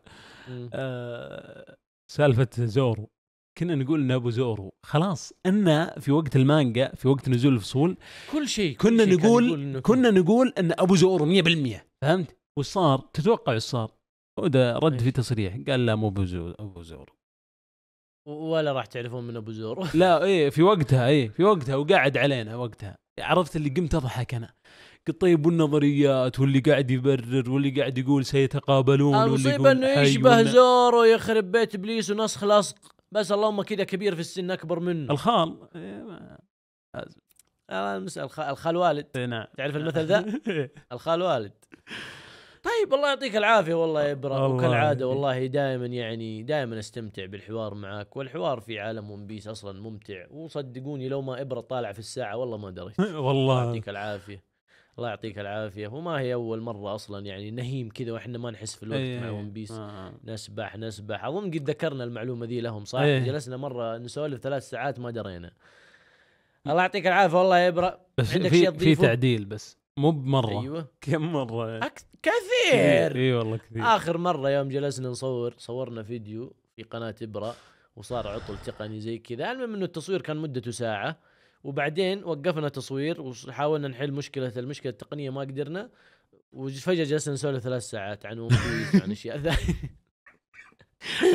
آه، سالفة زورو كنا نقول ان ابو زورو. خلاص إن في وقت المانجا في وقت نزول الفصول كل شيء كنا كان نقول إنه كنا نقول إن أبو زورو 100% فهمت؟ وش صار تتوقع وش صار؟ وده رد؟ في تصريح. قال لا مو أبو زورو. ولا راح تعرفون من أبو زورو. لا إيه في وقتها إيه في وقتها وقعد علينا وقتها. عرفت اللي قمت أضحك أنا؟ قلت طيب والنظريات واللي قاعد يبرر واللي قاعد يقول سيتقابلون واللي يقول إنه يشبه زورو يخرب بيت إبليس ونسخ لصق بس اللهم كذا كبير في السن أكبر منه. الخال. ما- آه، الخ- الخال والد. إيه، نعم. تعرف المثل ذا؟ الخال والد. طيب الله يعطيك العافية والله يا ابرا الله وكالعادة. والله دائما يعني دائما أستمتع بالحوار معك والحوار في عالم ون بيس أصلا ممتع. وصدقوني لو ما ابرا طالع في الساعة والله ما دريت. الله والله. يعطيك العافية. الله يعطيك العافية. وما هي أول مرة أصلا يعني نهيم كذا وإحنا ما نحس في الوقت إيه، مع ون بيس آه. نسبح نسبح. أظن قد ذكرنا المعلومة ذي لهم صح؟ إيه. جلسنا مرة نسولف ثلاث ساعات ما درينا. الله يعطيك العافية والله يا ابرا بس عندك في شيء في؟ تعديل بس مو بمرة. أيوه. كم مرة. كثير. اي والله كثير. آخر مرة يوم جلسنا نصور صورنا فيديو في قناة ابرا وصار عطل تقني زي كذا. المهم إنه التصوير كان مدته ساعة. وبعدين وقفنا تصوير وحاولنا نحل مشكلة المشكلة التقنية ما قدرنا وفجأة جلسنا نسولف ثلاث ساعات عن ون عن أشياء ثانية.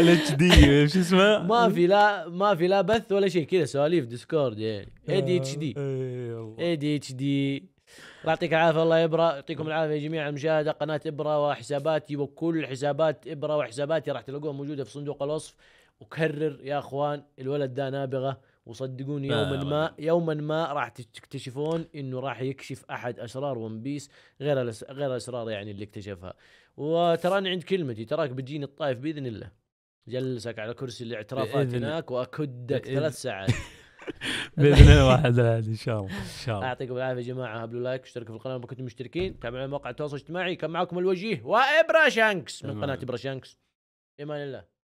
ال HD شو اسمه؟ ما في لا ما في لا بث ولا شيء كذا سواليف ديسكورد يعني. اي دي اتش دي اي دي اتش دي الله يعطيك العافية الله يبرا يعطيكم العافية جميع المشاهدة قناة إبرا وحساباتي وكل حسابات إبرا وحساباتي راح تلاقوها موجودة في صندوق الوصف. وكرر يا أخوان الولد ده نابغة. وصدقوني يوما ما. يوما ما راح تكتشفون إنه راح يكشف أحد أسرار ون بيس غير الأس... غير الأسرار يعني اللي اكتشفها. وتراني عند كلمتي تراك بتجيني الطايف بإذن الله. جلسك على كرسي الاعترافات هناك وأكدك بإذن- ثلاث ساعات. بإذن الله واحد إن شاء الله إن شاء الله. يعطيكم العافية يا جماعة هبوا like اشتركوا في القناة ما كنتم مشتركين تابعونا على مواقع التواصل الاجتماعي كان معكم الوجيه وإبرا شانكس من. قناة إبرا شانكس. أمان الله.